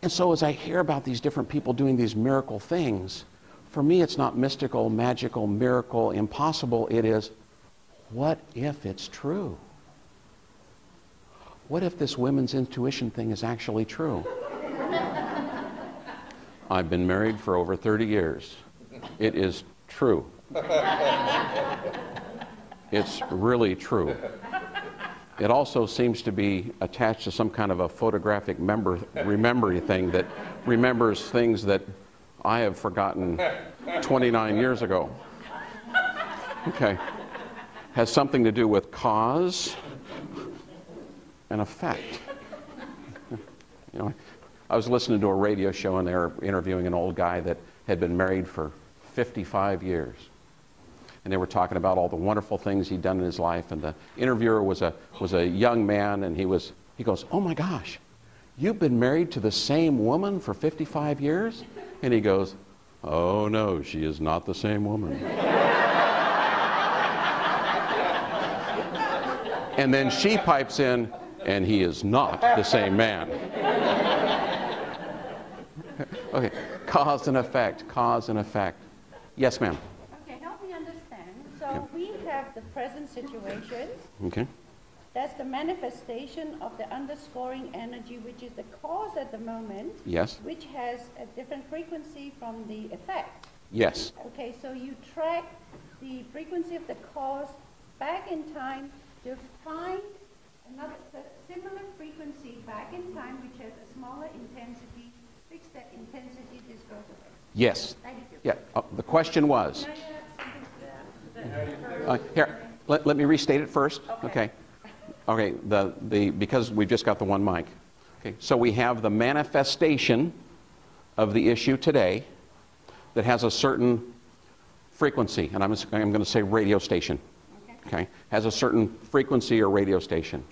And so as I hear about these different people doing these miracle things, for me it's not mystical, magical, miracle, impossible. It is, what if it's true? What if this women's intuition thing is actually true? I've been married for over 30 years. It is true. It's really true. It also seems to be attached to some kind of a photographic member, memory thing that remembers things that I have forgotten 29 years ago. Okay. Has something to do with cause and effect. You know, I was listening to a radio show and they were interviewing an old guy that had been married for 55 years and they were talking about all the wonderful things he'd done in his life. And the interviewer was a, was a young man, and he, was, he goes, Oh my gosh, you've been married to the same woman for 55 years? And he goes, Oh no, she is not the same woman. and then she pipes in, and he is not the same man. okay, cause and effect, cause and effect. Yes, ma'am. Okay, help me understand.
So we have the present situation.
Okay.
That's the manifestation of the underscoring energy, which is the cause at the moment.
Yes.
Which has a different frequency from the effect.
Yes.
Okay, so you track the frequency of the cause back in time to find another similar frequency back in time, which has a smaller intensity. Fix that intensity, this goes away.
Yes. Yeah. Uh, the question was. Uh, here, let, let me restate it first. Okay. Okay, the, the, because we've just got the one mic. Okay, so we have the manifestation of the issue today that has a certain frequency, and I'm, I'm going to say radio station. Okay. okay, has a certain frequency or radio station.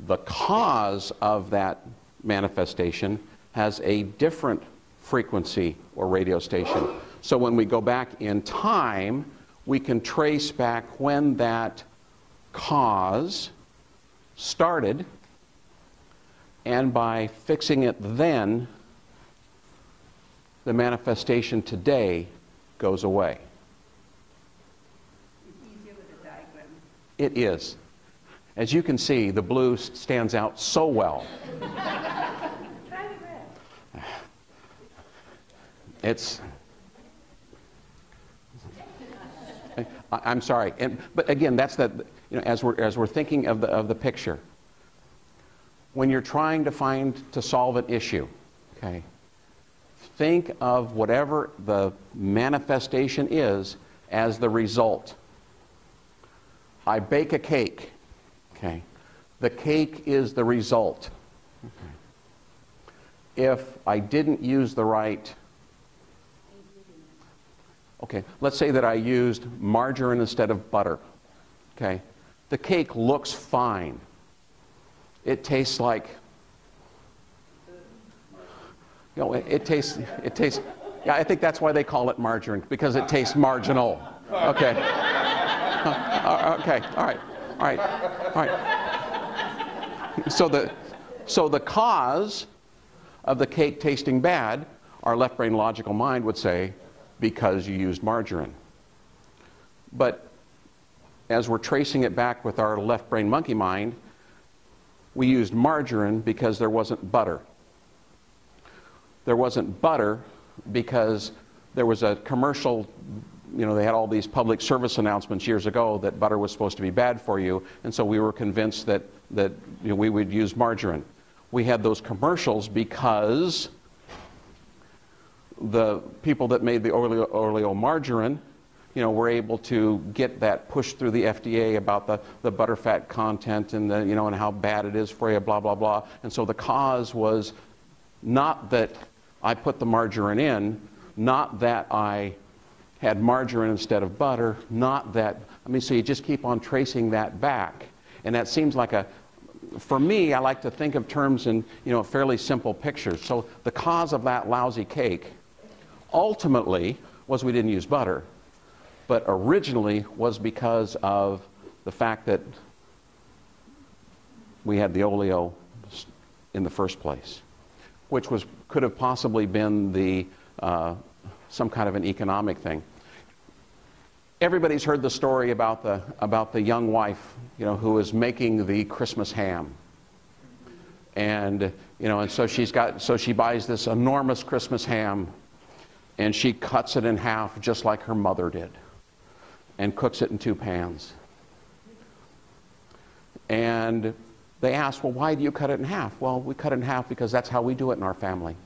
The cause of that manifestation has a different frequency or radio station. So when we go back in time, we can trace back when that cause started, and by fixing it then, the manifestation today goes away.
It's easier with a diagram.
It is. As you can see, the blue stands out so well. It's. I, I'm sorry, and, but again, that's that. You know, as we're as we're thinking of the of the picture, when you're trying to find to solve an issue, okay, think of whatever the manifestation is as the result. I bake a cake, okay. The cake is the result. Okay. If I didn't use the right Okay, let's say that I used margarine instead of butter. Okay, the cake looks fine. It tastes like, you know, it, it tastes, it tastes, yeah, I think that's why they call it margarine, because it tastes marginal. Okay. Uh, okay, all right, all right, all right. So the, so the cause of the cake tasting bad, our left brain logical mind would say, because you used margarine. But as we're tracing it back with our left brain monkey mind, we used margarine because there wasn't butter. There wasn't butter because there was a commercial, you know, they had all these public service announcements years ago that butter was supposed to be bad for you, and so we were convinced that, that you know, we would use margarine. We had those commercials because the people that made the oleo, oleomargarine, you know, were able to get that pushed through the FDA about the, the butterfat content and the, you know, and how bad it is for you, blah, blah, blah. And so the cause was not that I put the margarine in, not that I had margarine instead of butter, not that, I mean, so you just keep on tracing that back. And that seems like a, for me, I like to think of terms in, you know, fairly simple pictures. So the cause of that lousy cake ultimately was we didn't use butter, but originally was because of the fact that we had the oleo in the first place, which was could have possibly been the uh, some kind of an economic thing. Everybody's heard the story about the about the young wife, you know, who is making the Christmas ham. And you know, and so she's got so she buys this enormous Christmas ham and she cuts it in half just like her mother did and cooks it in two pans. And they asked, Well, why do you cut it in half? Well, we cut it in half because that's how we do it in our family.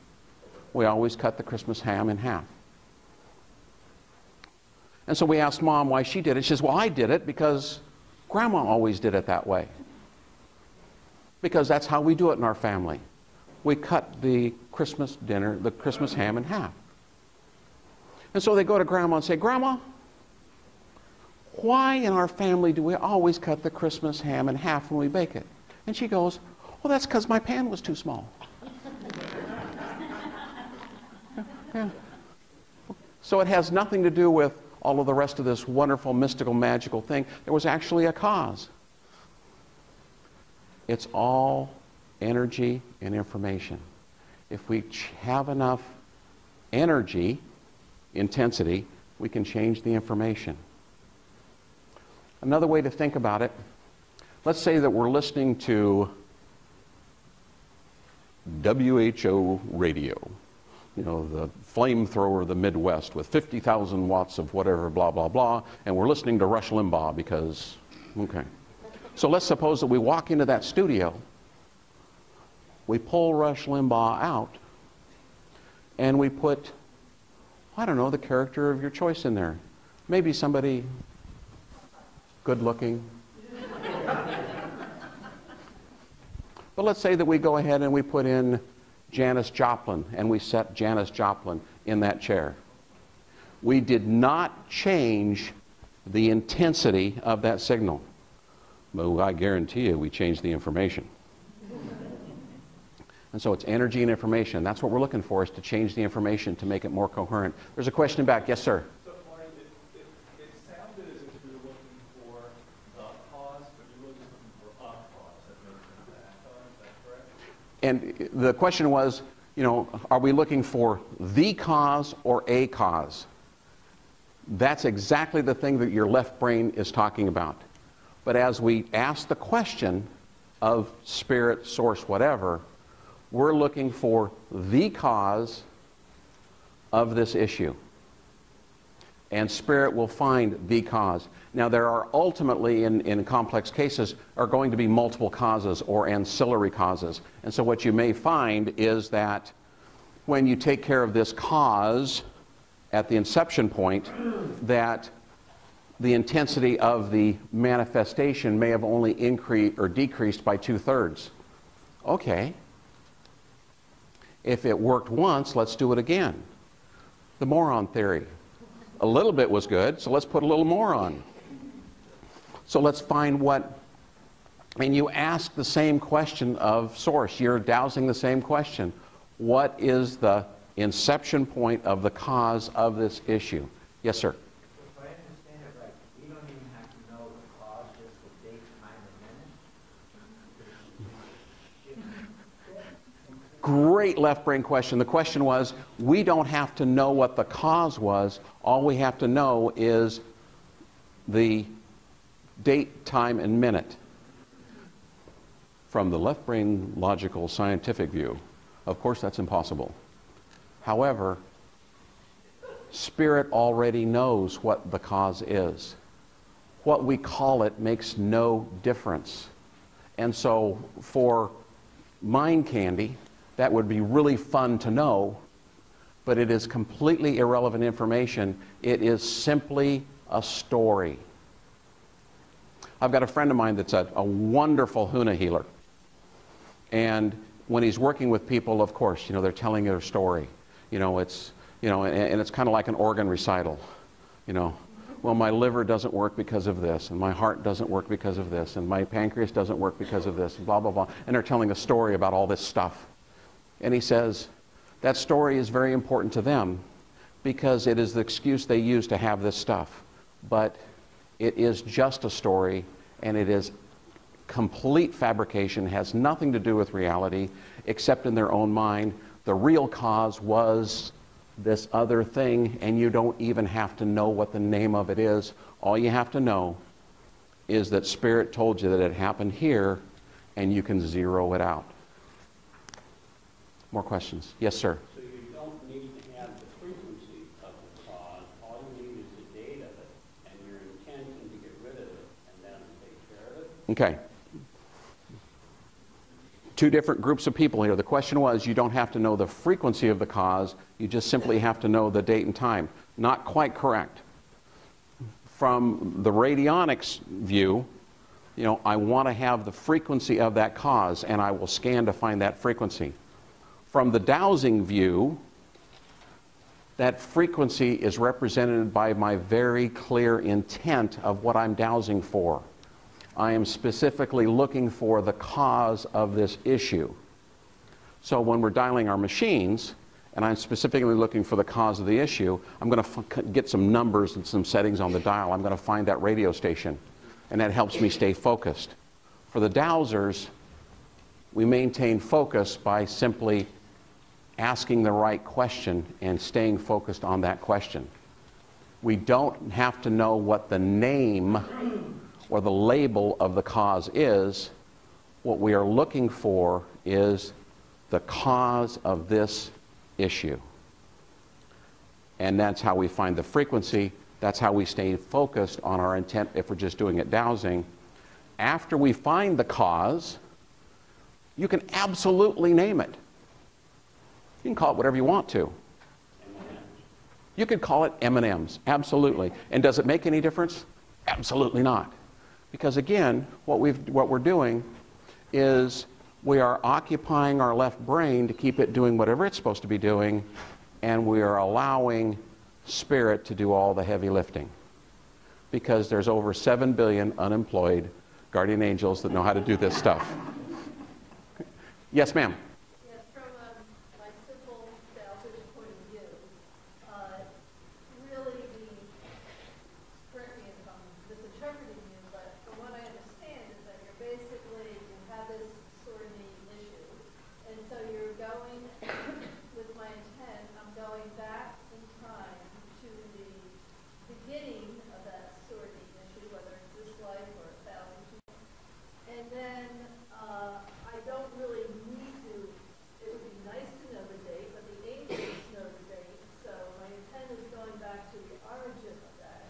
We always cut the Christmas ham in half. And so we asked mom why she did it. She says, Well, I did it because grandma always did it that way. Because that's how we do it in our family. We cut the Christmas dinner, the Christmas ham in half. And so they go to grandma and say, Grandma, why in our family do we always cut the Christmas ham in half when we bake it? And she goes, Well, that's because my pan was too small. yeah, yeah. So it has nothing to do with all of the rest of this wonderful, mystical, magical thing. There was actually a cause. It's all energy and information. If we have enough energy, intensity, we can change the information. Another way to think about it, let's say that we're listening to WHO radio, you know, the flamethrower of the Midwest with 50,000 watts of whatever, blah, blah, blah, and we're listening to Rush Limbaugh because, okay. So let's suppose that we walk into that studio, we pull Rush Limbaugh out, and we put I don't know, the character of your choice in there. Maybe somebody good looking. but let's say that we go ahead and we put in Janis Joplin and we set Janis Joplin in that chair. We did not change the intensity of that signal. But I guarantee you, we changed the information. And so it's energy and information. That's what we're looking for, is to change the information to make it more coherent. There's a question back. Yes, sir.
So, Marty, it, it, it sounded as if you were looking for the cause, but you're really just looking for a cause that makes it happen. Is that correct?
And the question was, you know, are we looking for the cause or a cause? That's exactly the thing that your left brain is talking about. But as we ask the question of spirit, source, whatever, we're looking for the cause of this issue. And spirit will find the cause. Now, there are ultimately, in, in complex cases, are going to be multiple causes or ancillary causes. And so, what you may find is that when you take care of this cause at the inception point, that the intensity of the manifestation may have only increased or decreased by two thirds. Okay, if it worked once, let's do it again. The moron theory. A little bit was good, so let's put a little more on. So let's find what, and you ask the same question of source. You're dowsing the same question. What is the inception point of the cause of this issue? Yes, sir.
If I understand it right, we don't even have to know the cause, just the date, time, and minute?
Great left brain question. The question was we don't have to know what the cause was. All we have to know is the date, time, and minute. From the left brain logical scientific view, of course, that's impossible. However, spirit already knows what the cause is. What we call it makes no difference. And so, for mind candy, that would be really fun to know, but it is completely irrelevant information. It is simply a story. I've got a friend of mine that's a, a wonderful Huna healer. And when he's working with people, of course, you know, they're telling their story. You know, it's, you know, and, and it's kind of like an organ recital. You know, well, my liver doesn't work because of this, and my heart doesn't work because of this, and my pancreas doesn't work because of this, blah, blah, blah. And they're telling a story about all this stuff. And he says, that story is very important to them because it is the excuse they use to have this stuff. But it is just a story, and it is complete fabrication, has nothing to do with reality except in their own mind. The real cause was this other thing, and you don't even have to know what the name of it is. All you have to know is that Spirit told you that it happened here, and you can zero it out. More questions? Yes, sir.
So you don't need to have the frequency of the cause, all you need is the date of it and your intention to get rid of it and then take care of it.
Okay. Two different groups of people here. The question was you don't have to know the frequency of the cause, you just simply have to know the date and time. Not quite correct. From the radionics view, you know, I want to have the frequency of that cause and I will scan to find that frequency. From the dowsing view, that frequency is represented by my very clear intent of what I'm dowsing for. I am specifically looking for the cause of this issue. So when we're dialing our machines, and I'm specifically looking for the cause of the issue, I'm going to get some numbers and some settings on the dial. I'm going to find that radio station, and that helps me stay focused. For the dowsers, we maintain focus by simply asking the right question and staying focused on that question. We don't have to know what the name or the label of the cause is. What we are looking for is the cause of this issue. And that's how we find the frequency. That's how we stay focused on our intent if we're just doing it dowsing. After we find the cause, you can absolutely name it. You can call it whatever you want to. You could call it M&Ms, absolutely. And does it make any difference? Absolutely not. Because again, what, we've, what we're doing is we are occupying our left brain to keep it doing whatever it's supposed to be doing, and we are allowing spirit to do all the heavy lifting. Because there's over 7 billion unemployed guardian angels that know how to do this stuff. Yes, ma'am.
Yes, from um, my simple Dallas point of view, uh, really the, correct me if I'm misinterpreting you, but from what I understand is that you're basically, you have this sorting issue, and so you're going, with my intent, I'm going back in time to the beginning of that sorting issue, whether it's this life or a thousand years. And then, uh, I don't really need to, it would be nice to know the date, but the angels know the date, so my intent is going back to the origin of that.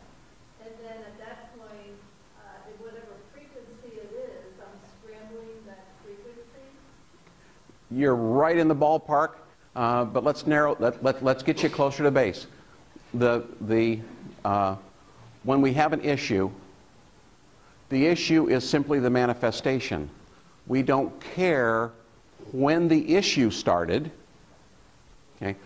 And then at that point, uh, in whatever frequency it is, I'm scrambling that frequency.
You're right in the ballpark, uh, but let's narrow, let, let, let's get you closer to base. The, the, uh, when we have an issue, the issue is simply the manifestation. We don't care when the issue started. Okay?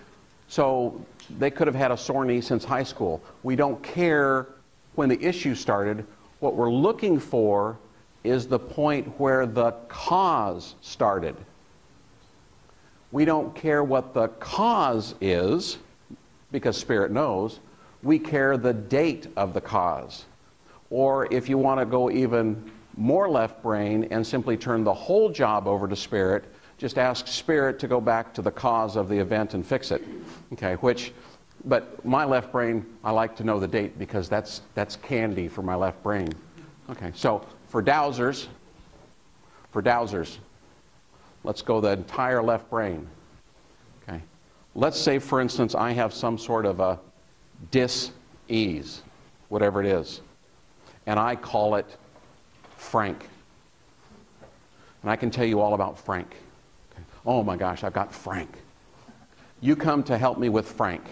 So they could have had a sore knee since high school. We don't care when the issue started. What we're looking for is the point where the cause started. We don't care what the cause is because Spirit knows. We care the date of the cause. Or if you want to go even more left brain and simply turn the whole job over to Spirit, just ask Spirit to go back to the cause of the event and fix it. Okay, which, but my left brain, I like to know the date because that's, that's candy for my left brain. Okay, so for dowsers, for dowsers, let's go the entire left brain. Okay, let's say, for instance, I have some sort of a dis-ease, whatever it is, and I call it Frank. And I can tell you all about Frank. Okay. Oh my gosh, I've got Frank. You come to help me with Frank.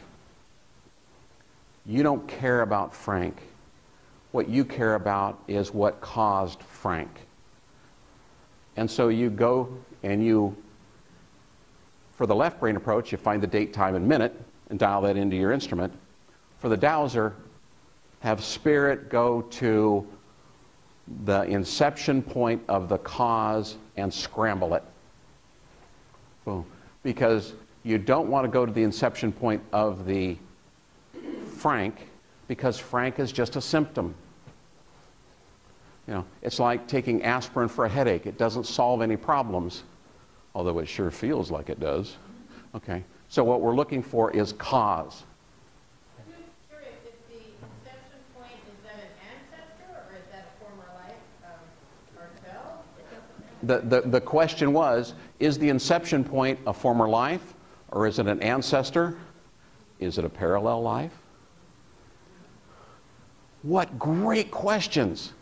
You don't care about Frank. What you care about is what caused Frank. And so you go and you, for the left brain approach, you find the date, time, and minute and dial that into your instrument. For the dowser, have spirit go to the inception point of the cause and scramble it. Boom. Because you don't want to go to the inception point of the Frank because Frank is just a symptom. You know, it's like taking aspirin for a headache. It doesn't solve any problems, although it sure feels like it does. Okay. So what we're looking for is cause.
The,
the, the question was is the inception point a former life, or is it an ancestor? Is it a parallel life? What great questions!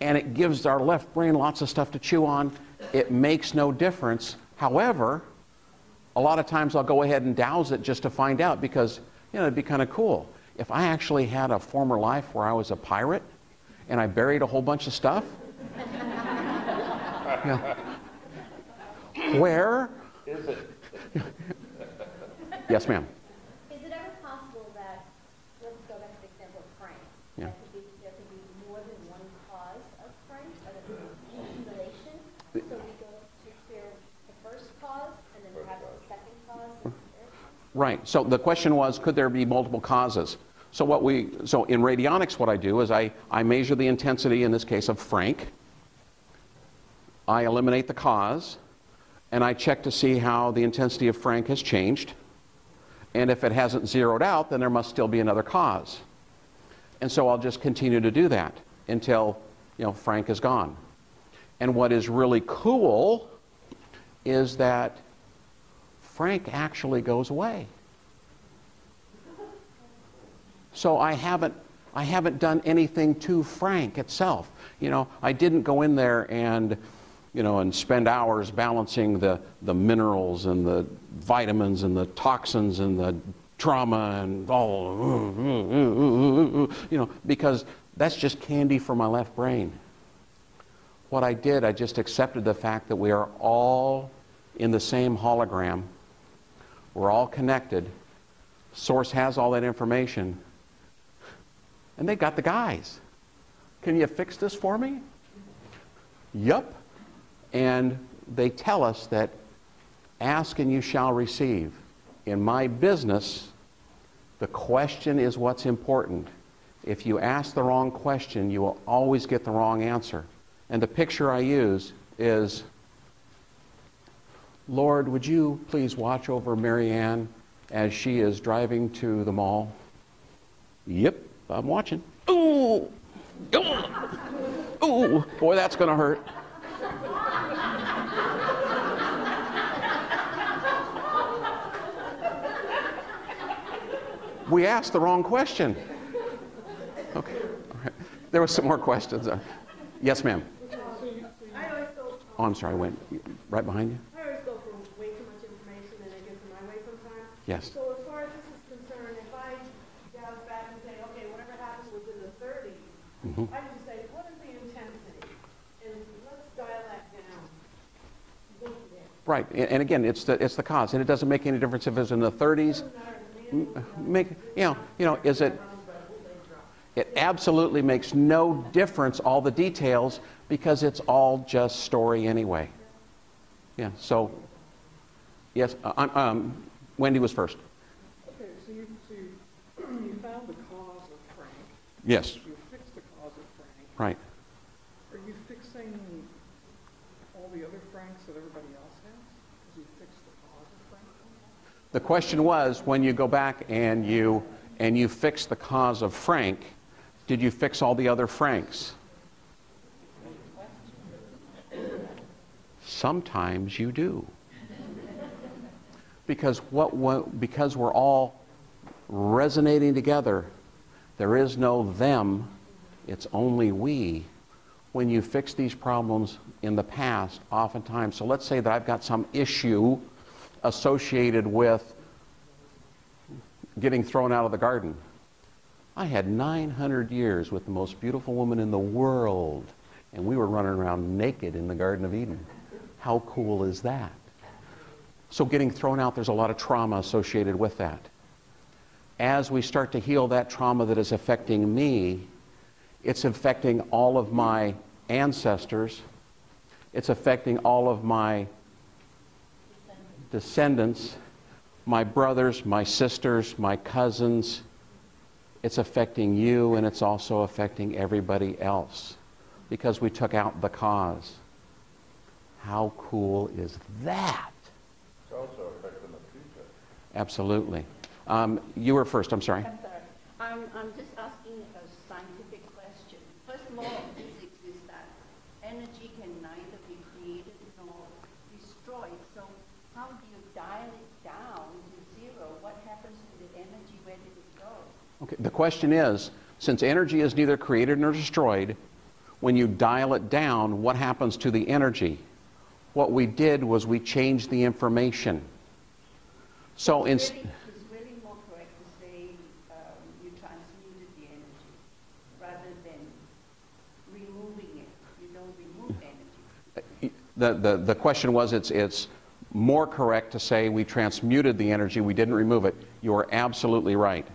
And it gives our left brain lots of stuff to chew on. It makes no difference. However, a lot of times I'll go ahead and dowse it just to find out because, you know, it'd be kind of cool. If I actually had a former life where I was a pirate and I buried a whole bunch of stuff, yeah. Where?
Is it?
Yes, ma'am.
Is it ever possible that, let's go back to the example of Frank.
Yeah.
That could be, there could be more than one cause of Frank, or there could be accumulation? So we go to clear the first cause, and then perhaps the second cause, and the third cause?
Right. So the question was, could there be multiple causes? So what we, so in radionics, what I do is I, I measure the intensity, in this case of Frank. I eliminate the cause, and I check to see how the intensity of Frank has changed. And if it hasn't zeroed out, then there must still be another cause. And so I'll just continue to do that until, you know, Frank is gone. And what is really cool is that Frank actually goes away. So I haven't, I haven't done anything to Frank itself. You know, I didn't go in there and, you know, and spend hours balancing the, the minerals and the vitamins and the toxins and the trauma and all, you know, because that's just candy for my left brain. What I did, I just accepted the fact that we are all in the same hologram. We're all connected. Source has all that information. And they got the guys. Can you fix this for me? Yup. And they tell us that ask and you shall receive. In my business, the question is what's important. If you ask the wrong question, you will always get the wrong answer. And the picture I use is Lord, would you please watch over Marianne as she is driving to the mall? Yep, I'm watching. Ooh! Ooh! Ooh! Boy, that's going to hurt. We asked the wrong question. Okay. All right. There was some more questions. Yes, ma'am.
I always go,
Oh, I'm sorry. I went right behind you.
I always go for way too much information and it gets in my way sometimes.
Yes.
So as far as this is concerned, if I dial back and say, okay, whatever happened was in the thirties,
Mhm.
I can just say, what is the intensity? And let's dial that down. Go.
Right. And again, it's the, it's the cause. And it doesn't make any difference if it's in the 30s. Make, you know, you know, is it, it absolutely makes no difference, all the details, because it's all just story anyway. Yeah, so, yes, uh, um, Wendy was first.
Okay, so you, so you, you found the cause of Frank,
Yes.
you fixed the cause of Frank.
Right.
Are you fixing all the other Franks that everybody else has? You fixed the cause of Frank?
The question was, when you go back and you, and you fix the cause of Frank, did you fix all the other Franks? Sometimes you do. Because, what, because we're all resonating together, there is no them, it's only we. When you fix these problems in the past, oftentimes, so let's say that I've got some issue associated with getting thrown out of the garden. I had 900 years with the most beautiful woman in the world, and we were running around naked in the Garden of Eden. How cool is that? So, getting thrown out, there's a lot of trauma associated with that. As we start to heal that trauma that is affecting me, it's affecting all of my ancestors, it's affecting all of my descendants, my brothers, my sisters, my cousins. It's affecting you and it's also affecting everybody else because we took out the cause. How cool is that?
It's also affecting the future.
Absolutely. Um, you were first, I'm sorry.
I'm sorry. I'm, I'm just asking a scientific question. First law of physics is that energy can neither be created nor destroyed. So how do you dial it down to zero? What happens to the energy? Where did it go?
Okay, the question is since energy is neither created nor destroyed, when you dial it down, what happens to the energy? What we did was we changed the information. So, in,
It's really, it's really more correct to say um, you transmuted the energy rather than removing it. You don't remove energy.
the, the, the question was it's, it's more correct to say we transmuted the energy, we didn't remove it. You are absolutely right.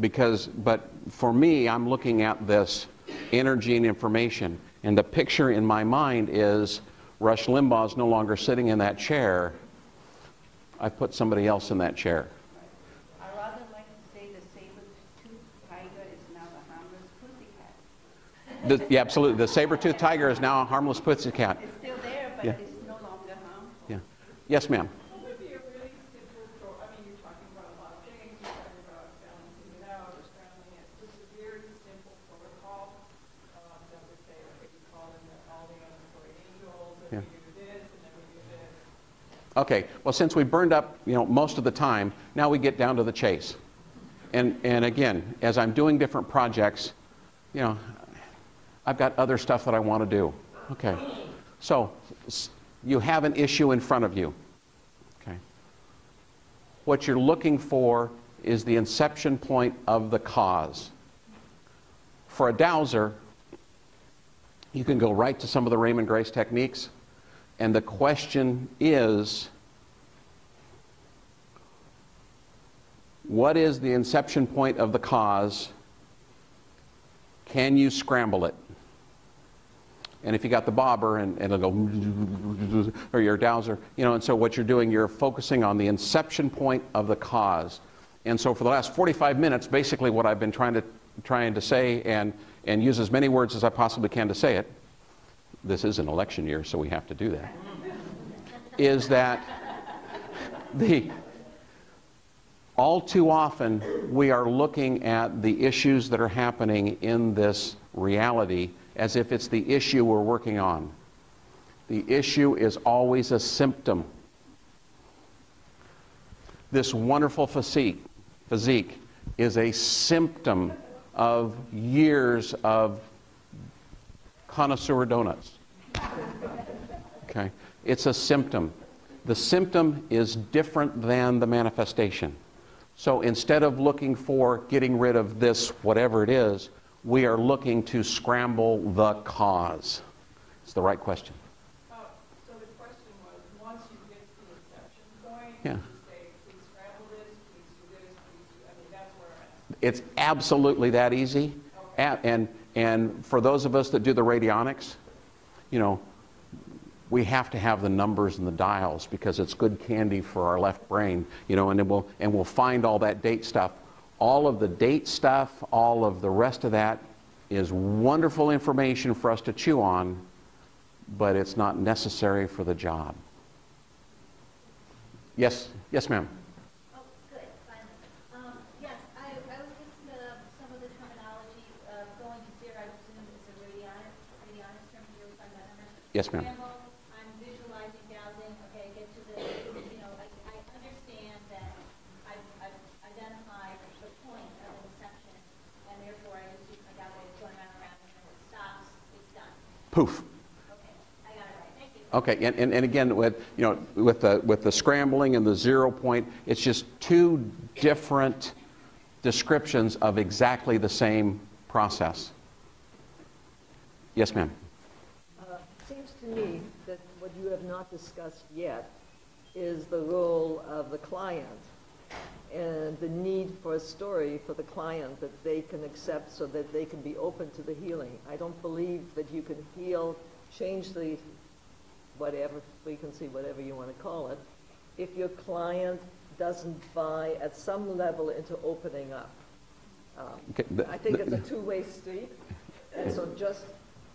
Because, but for me, I'm looking at this energy and information, and the picture in my mind is Rush Limbaugh is no longer sitting in that chair. I put somebody else in that chair.
I rather like to say the saber-toothed tiger is now a harmless pussycat.
The, yeah, absolutely. The saber-toothed tiger is now a harmless pussycat.
It's still there, but
Yeah.
it's no longer harmful.
Yeah. Yes, ma'am.
What would be a really simple pro, I mean, you're talking about a lot of things, you're talking about balancing it out or scrambling it, just a very simple protocol, um, that would say, okay, we call in the, all the ancestral angels, and
Yeah.
we do this, and then we do this.
Okay, well, since we burned up, you know, most of the time, now we get down to the chase. And, and again, as I'm doing different projects, you know, I've got other stuff that I want to do. Okay, so you have an issue in front of you. Okay. What you're looking for is the inception point of the cause. For a dowser, you can go right to some of the Raymond Grace techniques. And the question is what is the inception point of the cause? Can you scramble it? And if you got the bobber and, and it'll go, or your dowser, you know, and so what you're doing, you're focusing on the inception point of the cause. And so for the last 45 minutes, basically what I've been trying to, trying to say and, and use as many words as I possibly can to say it, this is an election year, so we have to do that, is that the, all too often we are looking at the issues that are happening in this reality as if it's the issue we're working on. The issue is always a symptom. This wonderful physique, physique is a symptom of years of connoisseur donuts. Okay? It's a symptom. The symptom is different than the manifestation. So instead of looking for getting rid of this, whatever it is, we are looking to scramble the cause. It's the right question.
Oh, so the question was, once you get to the inception point,
Yeah.
you say, please scramble this, please do this, please do, I mean, that's where I'm at.
It's absolutely that easy. A- And, and for those of us that do the radionics, you know, we have to have the numbers and the dials because it's good candy for our left brain, you know, and then we'll, and we'll find all that date stuff. All of the date stuff, all of the rest of that is wonderful information for us to chew on, but it's not necessary for the job. Yes, yes, ma'am.
Oh, good, finally. Um, yes, I, I was just, uh, some of the terminology, uh, going to zero, I presume it's a radionic, radionic term you were talking about, Emma?
Yes, ma'am.
I'm visualizing dowsing, okay, get to the, you know, I, I understand that I've, I've identified the point of inception, and therefore I just use my dowser, it's going round and round, and when it stops, it's done.
Poof.
Okay, I got it right, thank you.
Okay, and, and, and again, with, you know, with the, with the scrambling and the zero point, it's just two different descriptions of exactly the same process. Yes, ma'am.
Me that what you have not discussed yet is the role of the client and the need for a story for the client that they can accept so that they can be open to the healing. I don't believe that you can heal, change the whatever frequency, whatever you want to call it, if your client doesn't buy at some level into opening up. Um,
Okay, the-
I think
the-
it's a two-way street, and so just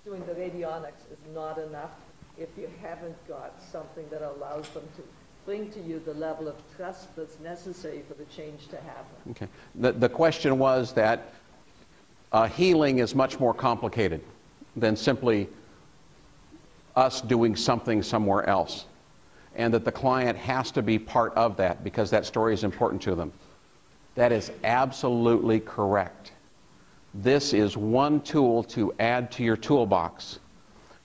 doing the radionics is not enough if you haven't got something that allows them to bring to you the level of trust that's necessary for the change to happen.
Okay. The, the question was that uh, healing is much more complicated than simply us doing something somewhere else. And that the client has to be part of that because that story is important to them. That is absolutely correct. This is one tool to add to your toolbox.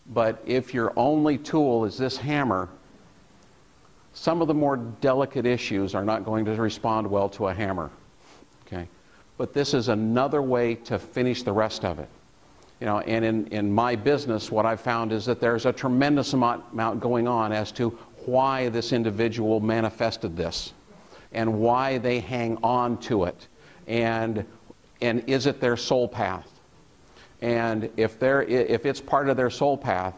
But if your only tool is this hammer, some of the more delicate issues are not going to respond well to a hammer. Okay? But this is another way to finish the rest of it. You know, and in, in my business, what I've found is that there's a tremendous amount, going on as to why this individual manifested this and why they hang on to it. And, and is it their soul path? And if, if it's part of their soul path,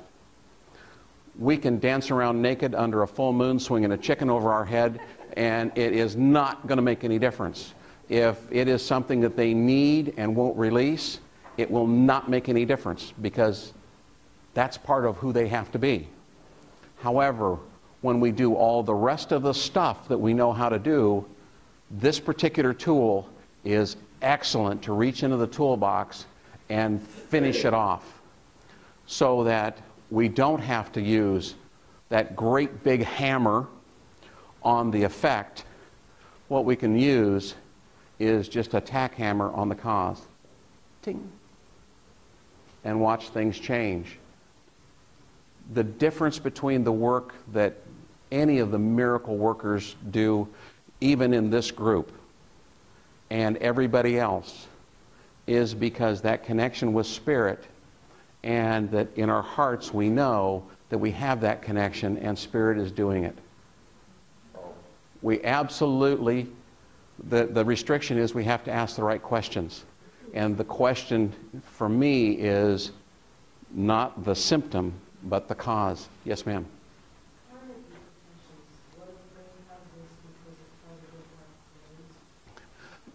we can dance around naked under a full moon swinging a chicken over our head, and it is not going to make any difference. If it is something that they need and won't release, it will not make any difference because that's part of who they have to be. However, when we do all the rest of the stuff that we know how to do, this particular tool is excellent to reach into the toolbox and finish it off so that we don't have to use that great big hammer on the effect. What we can use is just a tack hammer on the cause. Ting. And watch things change. The difference between the work that any of the miracle workers do, even in this group, and everybody else, is because that connection with Spirit and that in our hearts we know that we have that connection and Spirit is doing it. We absolutely, the, the restriction is we have to ask the right questions. And the question for me is not the symptom, but the cause. Yes, ma'am.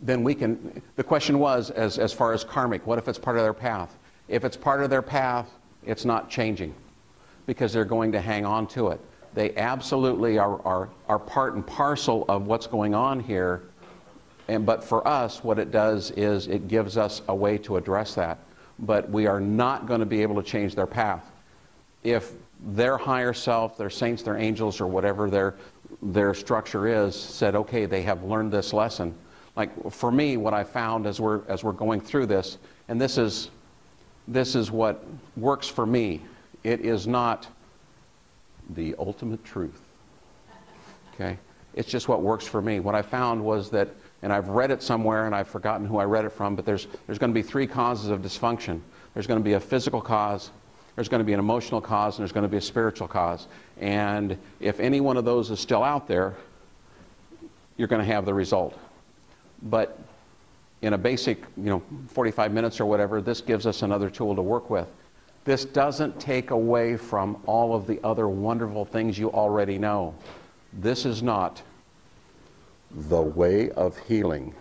Then we can, the question was, as, as far as karmic, what if it's part of their path? If it's part of their path, it's not changing because they're going to hang on to it. They absolutely are, are, are part and parcel of what's going on here. And, but for us, what it does is it gives us a way to address that. But we are not going to be able to change their path. If their higher self, their saints, their angels, or whatever their, their structure is, said, okay, they have learned this lesson. Like for me, what I found as we're, as we're going through this, and this is, this is what works for me, it is not the ultimate truth. Okay? It's just what works for me. What I found was that, and I've read it somewhere and I've forgotten who I read it from, but there's, there's going to be three causes of dysfunction. There's going to be a physical cause, there's going to be an emotional cause, and there's going to be a spiritual cause. And if any one of those is still out there, you're going to have the result. But in a basic, you know, 45 minutes or whatever, this gives us another tool to work with. This doesn't take away from all of the other wonderful things you already know. This is not the way of healing.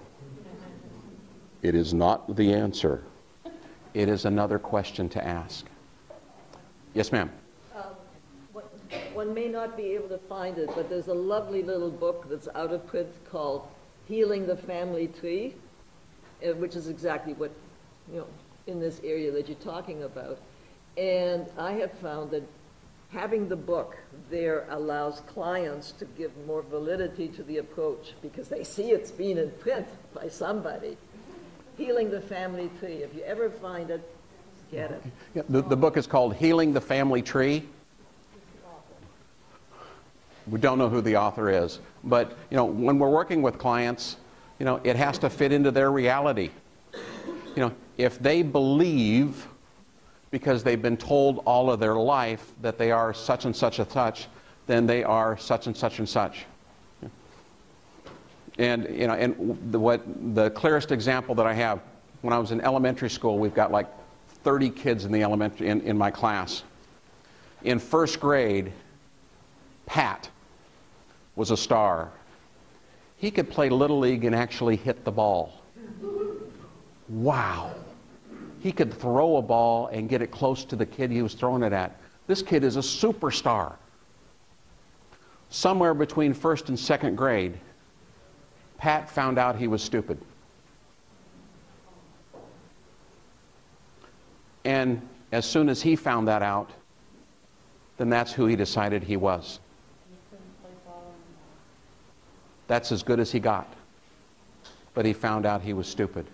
It is not the answer. It is another question to ask. Yes, ma'am.
Um, one may not be able to find it, but there's a lovely little book that's out of print called Healing the Family Tree, which is exactly what, you know, in this area that you're talking about. And I have found that having the book there allows clients to give more validity to the approach because they see it's been in print by somebody. Healing the Family Tree. If you ever find it, get it.
Yeah, the, the book is called Healing the Family Tree. We don't know who the author is, but you know, when we're working with clients, you know, it has to fit into their reality. You know, if they believe because they've been told all of their life that they are such and such a such, then they are such and such and such. And you know, and the, what the clearest example that I have, when I was in elementary school, we've got like 30 kids in the elementary in, in my class. In first grade, Pat was a star. He could play little league and actually hit the ball. Wow he could throw a ball and get it close to the kid he was throwing it at. This kid is a superstar. Somewhere between first and second grade, Pat found out he was stupid. And as soon as he found that out, then that's who he decided he was. That's as good as he got. But he found out he was stupid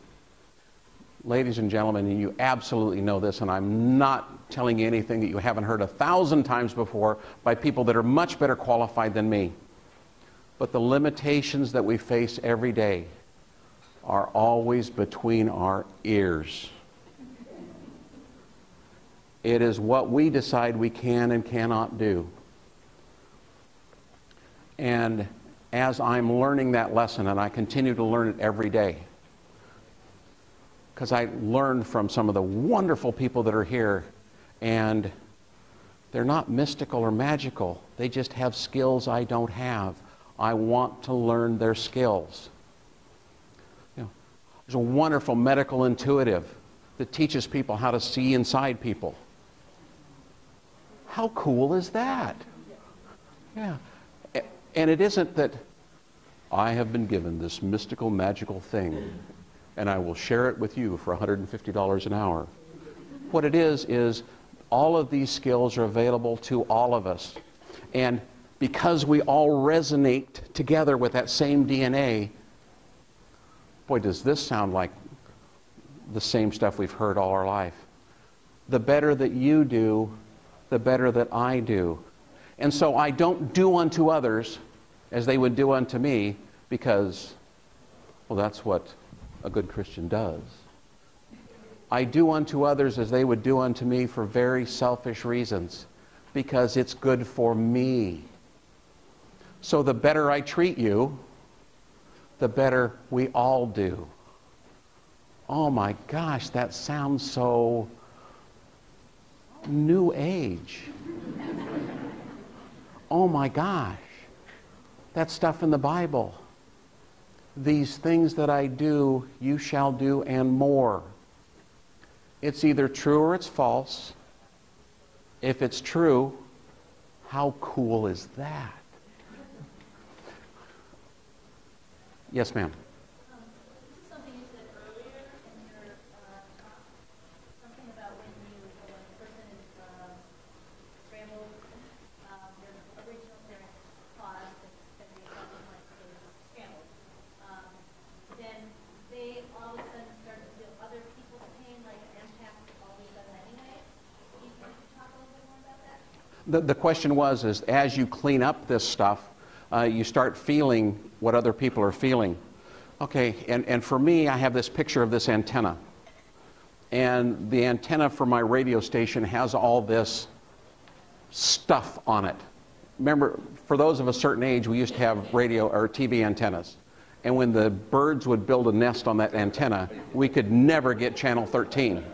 ladies and gentlemen, and you absolutely know this, and I'm not telling you anything that you haven't heard a thousand times before by people that are much better qualified than me. But the limitations that we face every day are always between our ears. It is what we decide we can and cannot do. And as I'm learning that lesson, and I continue to learn it every day, because I learned from some of the wonderful people that are here, and they're not mystical or magical. They just have skills I don't have. I want to learn their skills. You know, there's a wonderful medical intuitive that teaches people how to see inside people. How cool is that? Yeah. And it isn't that I have been given this mystical, magical thing and I will share it with you for $150 an hour. What it is, is all of these skills are available to all of us. And because we all resonate together with that same DNA, boy, does this sound like the same stuff we've heard all our life. The better that you do, the better that I do. And so I don't do unto others as they would do unto me because, well, that's what a good Christian does. I do unto others as they would do unto me for very selfish reasons, because it's good for me. So the better I treat you, the better we all do. Oh my gosh, that sounds so New Age. oh my gosh. That stuff in the Bible. These things that I do, you shall do, and more. It's either true or it's false. If it's true, how cool is that? Yes, ma'am.
Um, this is something you said earlier in your uh, talk, something about when you, when a person is uh, scrambled, um, their original parents caused that they something like they were scrambled. Um, then they all of a sudden start to feel other people's pain, like an empath all of a sudden anyway. Can you, can you talk a little bit more about that?
The, the question was, is as you clean up this stuff, uh, you start feeling what other people are feeling. Okay, and, and for me, I have this picture of this antenna. And the antenna for my radio station has all this stuff on it. Remember, for those of a certain age, we used to have radio or TV antennas. And when the birds would build a nest on that antenna, we could never get channel 13.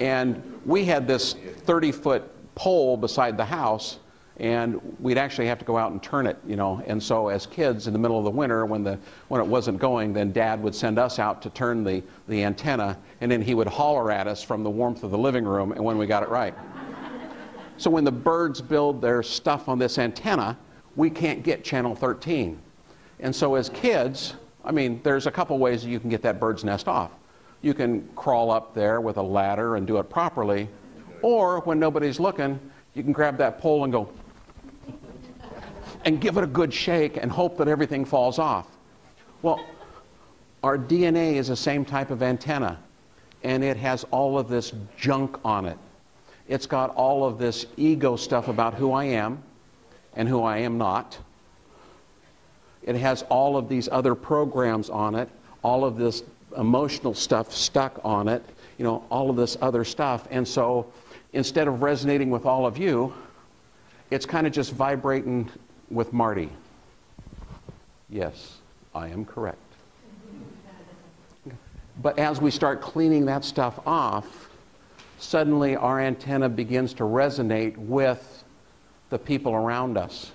And we had this 30 foot pole beside the house, and we'd actually have to go out and turn it, you know. And so, as kids in the middle of the winter, when, the, when it wasn't going, then dad would send us out to turn the, the antenna, and then he would holler at us from the warmth of the living room and when we got it right. so, when the birds build their stuff on this antenna, we can't get channel 13. And so, as kids, I mean, there's a couple ways you can get that bird's nest off. You can crawl up there with a ladder and do it properly, or when nobody's looking, you can grab that pole and go and give it a good shake and hope that everything falls off. Well, our DNA is the same type of antenna, and it has all of this junk on it. It's got all of this ego stuff about who I am and who I am not. It has all of these other programs on it, all of this emotional stuff stuck on it, you know, all of this other stuff. And so instead of resonating with all of you, it's kind of just vibrating with Marty. Yes, I am correct. But as we start cleaning that stuff off, suddenly our antenna begins to resonate with the people around us.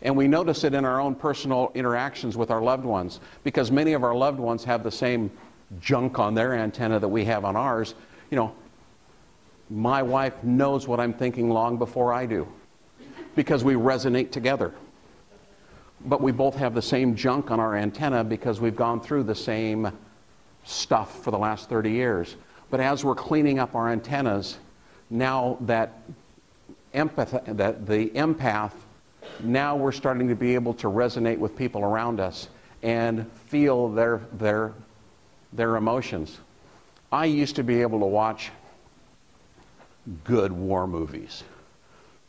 And we notice it in our own personal interactions with our loved ones because many of our loved ones have the same junk on their antenna that we have on ours. You know, my wife knows what I'm thinking long before I do because we resonate together. But we both have the same junk on our antenna because we've gone through the same stuff for the last 30 years. But as we're cleaning up our antennas, now that empath, that the empath, now we're starting to be able to resonate with people around us and feel their, their, their emotions. I used to be able to watch good war movies.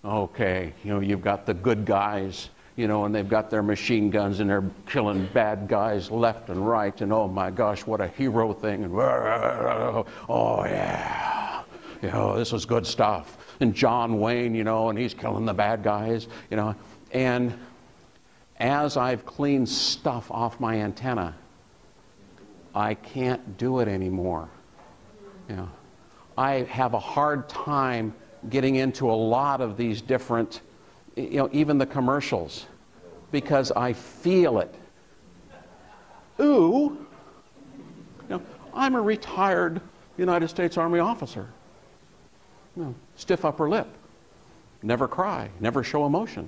Okay, you know, you've got the good guys, you know, and they've got their machine guns and they're killing bad guys left and right, and oh my gosh, what a hero thing, and oh yeah, you know, this was good stuff. And John Wayne, you know, and he's killing the bad guys, you know. And as I've cleaned stuff off my antenna, I can't do it anymore. You know, I have a hard time getting into a lot of these different, you know, even the commercials, because I feel it. Ooh, you know, I'm a retired United States Army officer. You know, stiff upper lip, never cry, never show emotion.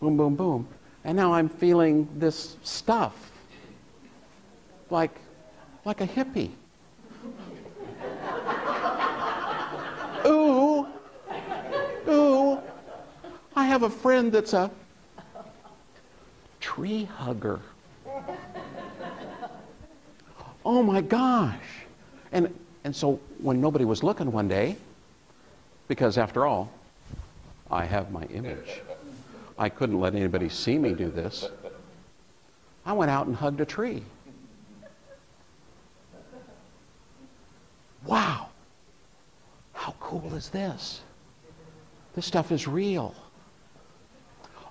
Boom, boom, boom. And now I'm feeling this stuff like, like a hippie. Ooh, ooh, I have a friend that's a tree hugger. Oh my gosh. And, and so when nobody was looking one day, because after all, I have my image, I couldn't let anybody see me do this. I went out and hugged a tree. Wow. How cool is this? This stuff is real.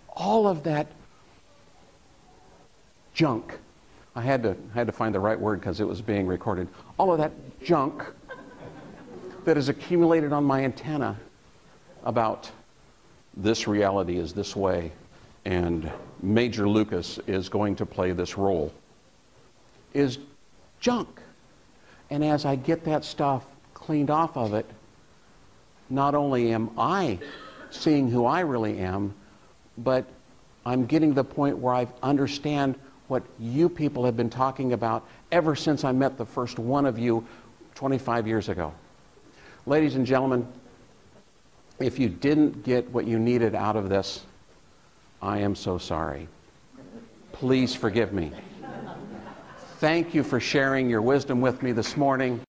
All of that junk, I had to, had to find the right word because it was being recorded. All of that junk, that has accumulated on my antenna about this reality is this way and Major Lucas is going to play this role is junk. And as I get that stuff cleaned off of it, not only am I seeing who I really am, but I'm getting to the point where I understand what you people have been talking about ever since I met the first one of you 25 years ago. Ladies and gentlemen, if you didn't get what you needed out of this, I am so sorry. Please forgive me. Thank you for sharing your wisdom with me this morning.